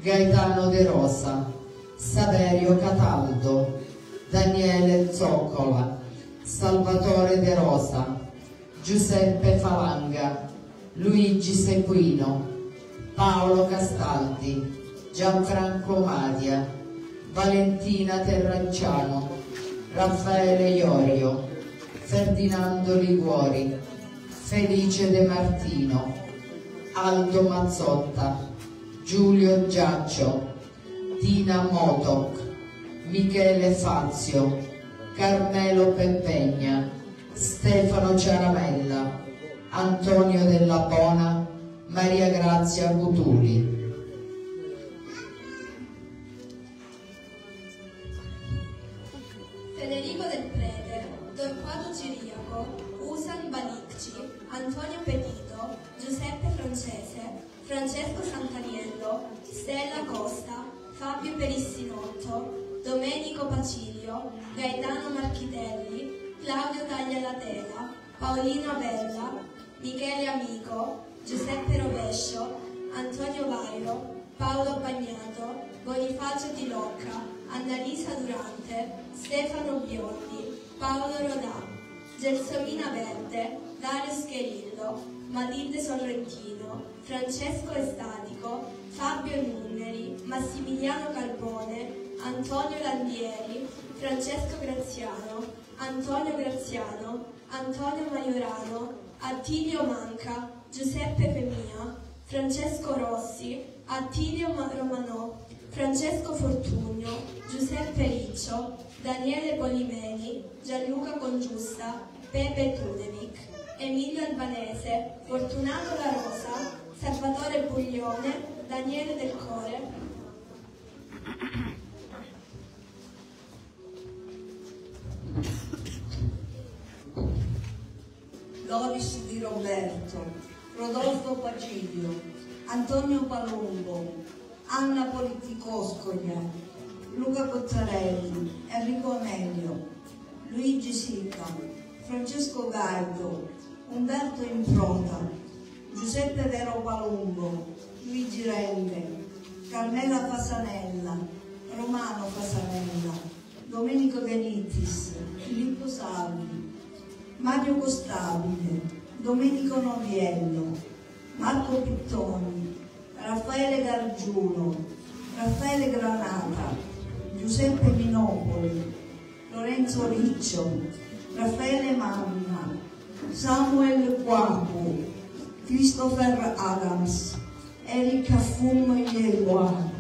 Gaetano De Rosa, Saverio Cataldo, Daniele Zoccola, Salvatore De Rosa, Giuseppe Falanga, Luigi Sequino, Paolo Castaldi, Gianfranco Madia, Valentina Terranciano, Raffaele Iorio, Ferdinando Liguori, Felice De Martino, Aldo Mazzotta, Giulio Giaccio, Dina Motoc, Michele Fazio, Carmelo Pempegna, Stefano Ciaramella, Antonio Della Bona, Maria Grazia Gutuli. Federico del Prete, Torquato Ciriaco, Usan Balicci, Antonio Francese, Francesco Santaniello, Stella Costa, Fabio Perissinotto, Domenico Pacilio, Gaetano Marchitelli, Claudio Taglialatela, Paolino Bella, Michele Amico, Giuseppe Rovescio, Antonio Vairo, Paolo Bagnato, Bonifacio Di Locca, Annalisa Durante, Stefano Biondi, Paolo Rodà, Gelsomina Verde, Dario Scherillo, Matilde Sorrentino, Francesco Estatico, Fabio Nunneri, Massimiliano Carbone, Antonio Landieri, Francesco Graziano, Antonio Graziano, Antonio Maiorano, Attilio Manca, Giuseppe Femia, Francesco Rossi, Attilio Romanò, Francesco Fortugno, Giuseppe Riccio, Daniele Polimeni, Gianluca Congiusta, Pepe Trudevic, Emilio Albanese, Fortunato La Rosa, Salvatore Buglione, Daniele Del Core, Loris Di Roberto, Rodolfo Paciglio, Antonio Palumbo, Anna Politicoscoglia, Luca Cozzarelli, Enrico Amelio, Luigi Sicca, Francesco Gaido, Umberto Improta, Giuseppe Vero Palumbo, Luigi Rende, Carmela Fasanella, Romano Fasanella, Domenico Benittis, Filippo Salvi, Mario Costabile, Domenico Noviello, Marco Pittoni, Raffaele Gargiulo, Raffaele Granata, Giuseppe Minopoli, Lorenzo Riccio, Raffaele Manna, Samuel Quapu, Christopher Adams, Eric Affum Yegua,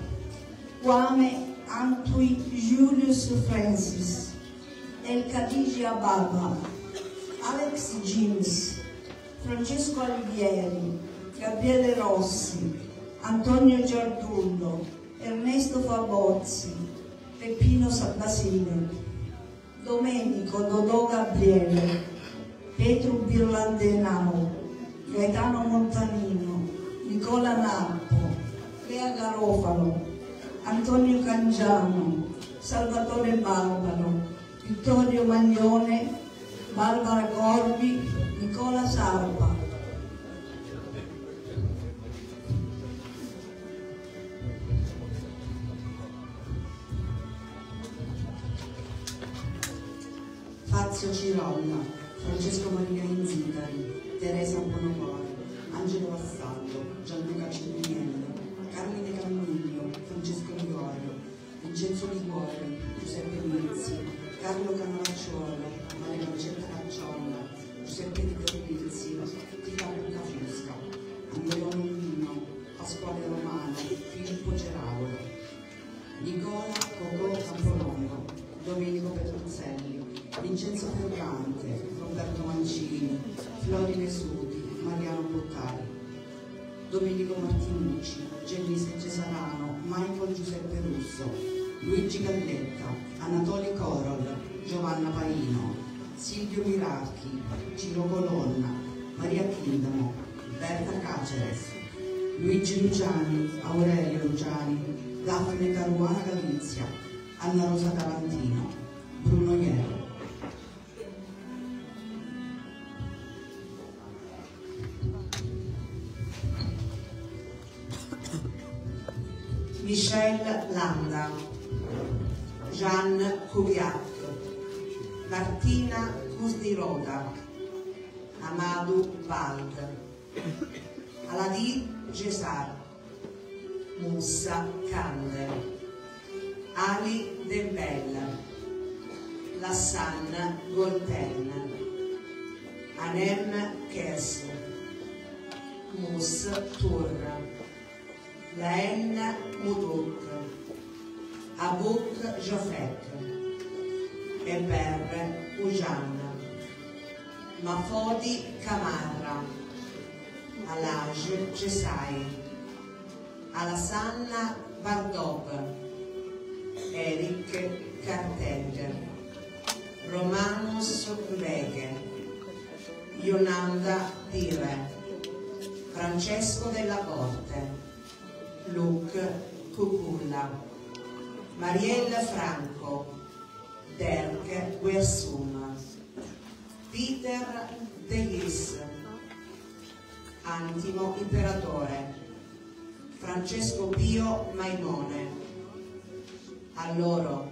Kwame Antwi Julius Francis, El Khadiji Baba, Alex James, Francesco Alivieri, Gabriele Rossi, Antonio Giardullo, Ernesto Fabozzi, Peppino Basile, Domenico Dodò Gabriele, Petru Birlandenau, Gaetano Montanino, Nicola Nappo, Lea Garofalo, Antonio Cangiano, Salvatore Barbaro, Vittorio Magnone, Barbara Corbi, Nicola Sarpa. Fazio Cirolla, Francesco Maria Inzitari, Teresa Bonocore, Angelo Vassallo, Gianluca Ciminiello, Carmine Cammiglio, Francesco Ligorio, Vincenzo Liguori, Giuseppe Mizzi, Carlo Canavacciolo, Maria Concetta Cacciolla, Giuseppe Di Cornizzi, Tita Bucafusca, Andrea Mondino, Pasquale Romano, Filippo Geraulo, Nicola Cocò Campolongo, Domenico Petruzzelli, Vincenzo Ferrante, Roberto Mancini, Flori Vesuti, Mariano Bottari, Domenico Martinucci, Gennise Cesarano, Michael Giuseppe Russo, Luigi Galletta, Anatoli Corol, Giovanna Paino, Silvio Miracchi, Ciro Colonna, Maria Kindamo, Berta Caceres, Luigi Luciani, Aurelio Luciani, Daphne Caruana Galizia, Anna Rosa Tarantino, Bruno Iero. Michel Landa, Jeanne Cuviat, Martina Cusdiroda, Amadou Vald, Aladi Gesar, Mussa Kande, Ali Dembella, Lassanna Golten, Anem Kesu, Mus Turra, Laen Muduk, Abuk Jofek, Eber Ujan, Mafodi Camarra, Alaj Cesai, Alasanna Bardob, Eric Carteg, Romanus Leghe, Yolanda Dire, Francesco della Corte, Luc Cuculla, Mariella Franco, Dirk Guersum, Peter De Gis, Antimo Imperatore, Francesco Pio Maimone. A loro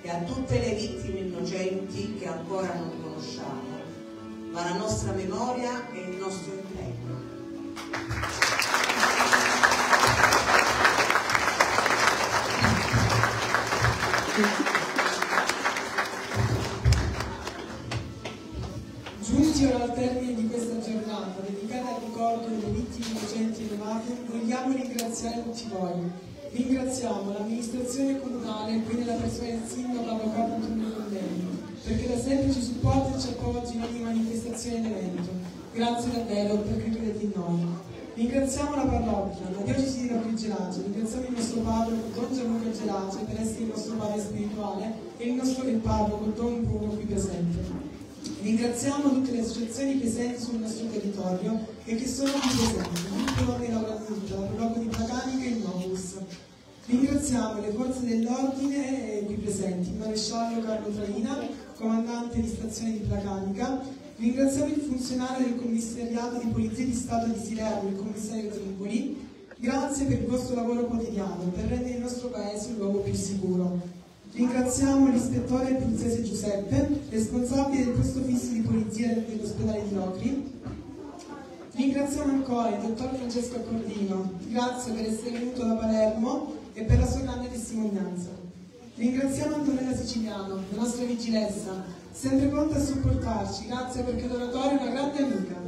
e a tutte le vittime innocenti che ancora non conosciamo, ma la nostra memoria e il nostro impegno. Ringraziare tutti voi. Ringraziamo l'amministrazione comunale, qui nella persona del sindaco avvocato Antonio Condelli, perché da sempre ci supporta e ci appoggia in ogni manifestazione ed evento. Grazie davvero perché credete in noi. Ringraziamo la parrocchia, la diocesi di Napoli Gelace, ringraziamo il nostro parroco Don Gianluca Gelace per essere il nostro padre spirituale e il nostro il Don Bruno qui presente. Ringraziamo tutte le associazioni presenti sul nostro territorio e che sono qui presenti, il gruppo Donne Laura Nutta, la Prologo di Placanica e il Novus. Ringraziamo le forze dell'ordine eh, qui presenti, il maresciallo Carlo Traina, comandante di stazione di Placanica, ringraziamo il funzionario del commissariato di Polizia di Stato di Silerno, il commissario Trimpoli, grazie per il vostro lavoro quotidiano, per rendere il nostro paese un luogo più sicuro. Ringraziamo l'ispettore Pulzese Giuseppe, responsabile del posto fisso di polizia dell'ospedale di Locri. Ringraziamo ancora il dottor Francesco Accordino, grazie per essere venuto da Palermo e per la sua grande testimonianza. Ringraziamo Antonella Siciliano, la nostra vigilessa, sempre pronta a supportarci, grazie perché l'oratorio è una grande amica.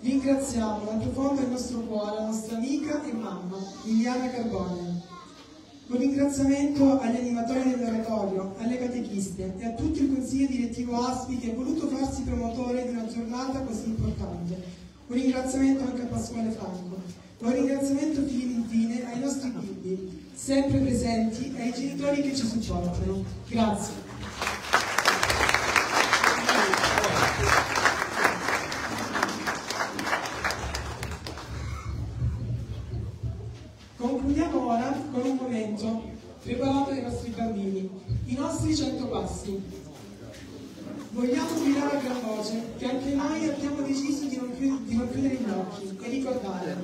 Ringraziamo da profondo il nostro cuore la nostra amica e mamma, Liliana Carbone. Un ringraziamento agli animatori dell'oratorio, alle catechiste e a tutto il consiglio direttivo ASPI che ha voluto farsi promotore di una giornata così importante. Un ringraziamento anche a Pasquale Franco. Un ringraziamento infine ai nostri bimbi, sempre presenti, e ai genitori che ci supportano. Grazie. Concludiamo ora con un momento preparato dai nostri bambini, i nostri cento passi. Vogliamo gridare a gran voce che anche noi abbiamo deciso di non, di non chiudere gli occhi e ricordare.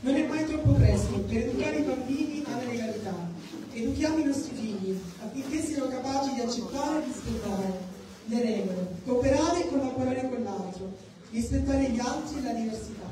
Non è mai troppo presto per educare i bambini alla legalità. Educhiamo i nostri figli affinché siano capaci di accettare e rispettare le regole, cooperare e collaborare con l'altro, rispettare gli altri e la diversità.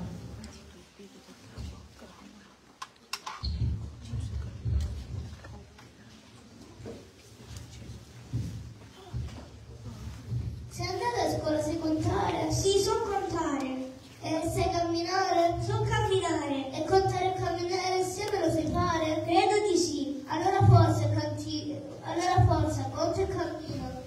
Sei andata a scuola, sai contare? Sì, so contare. E sai camminare? So camminare. E contare e camminare insieme lo sai fare? Credo di sì. Allora forza, canti... allora forza, conta e cammina.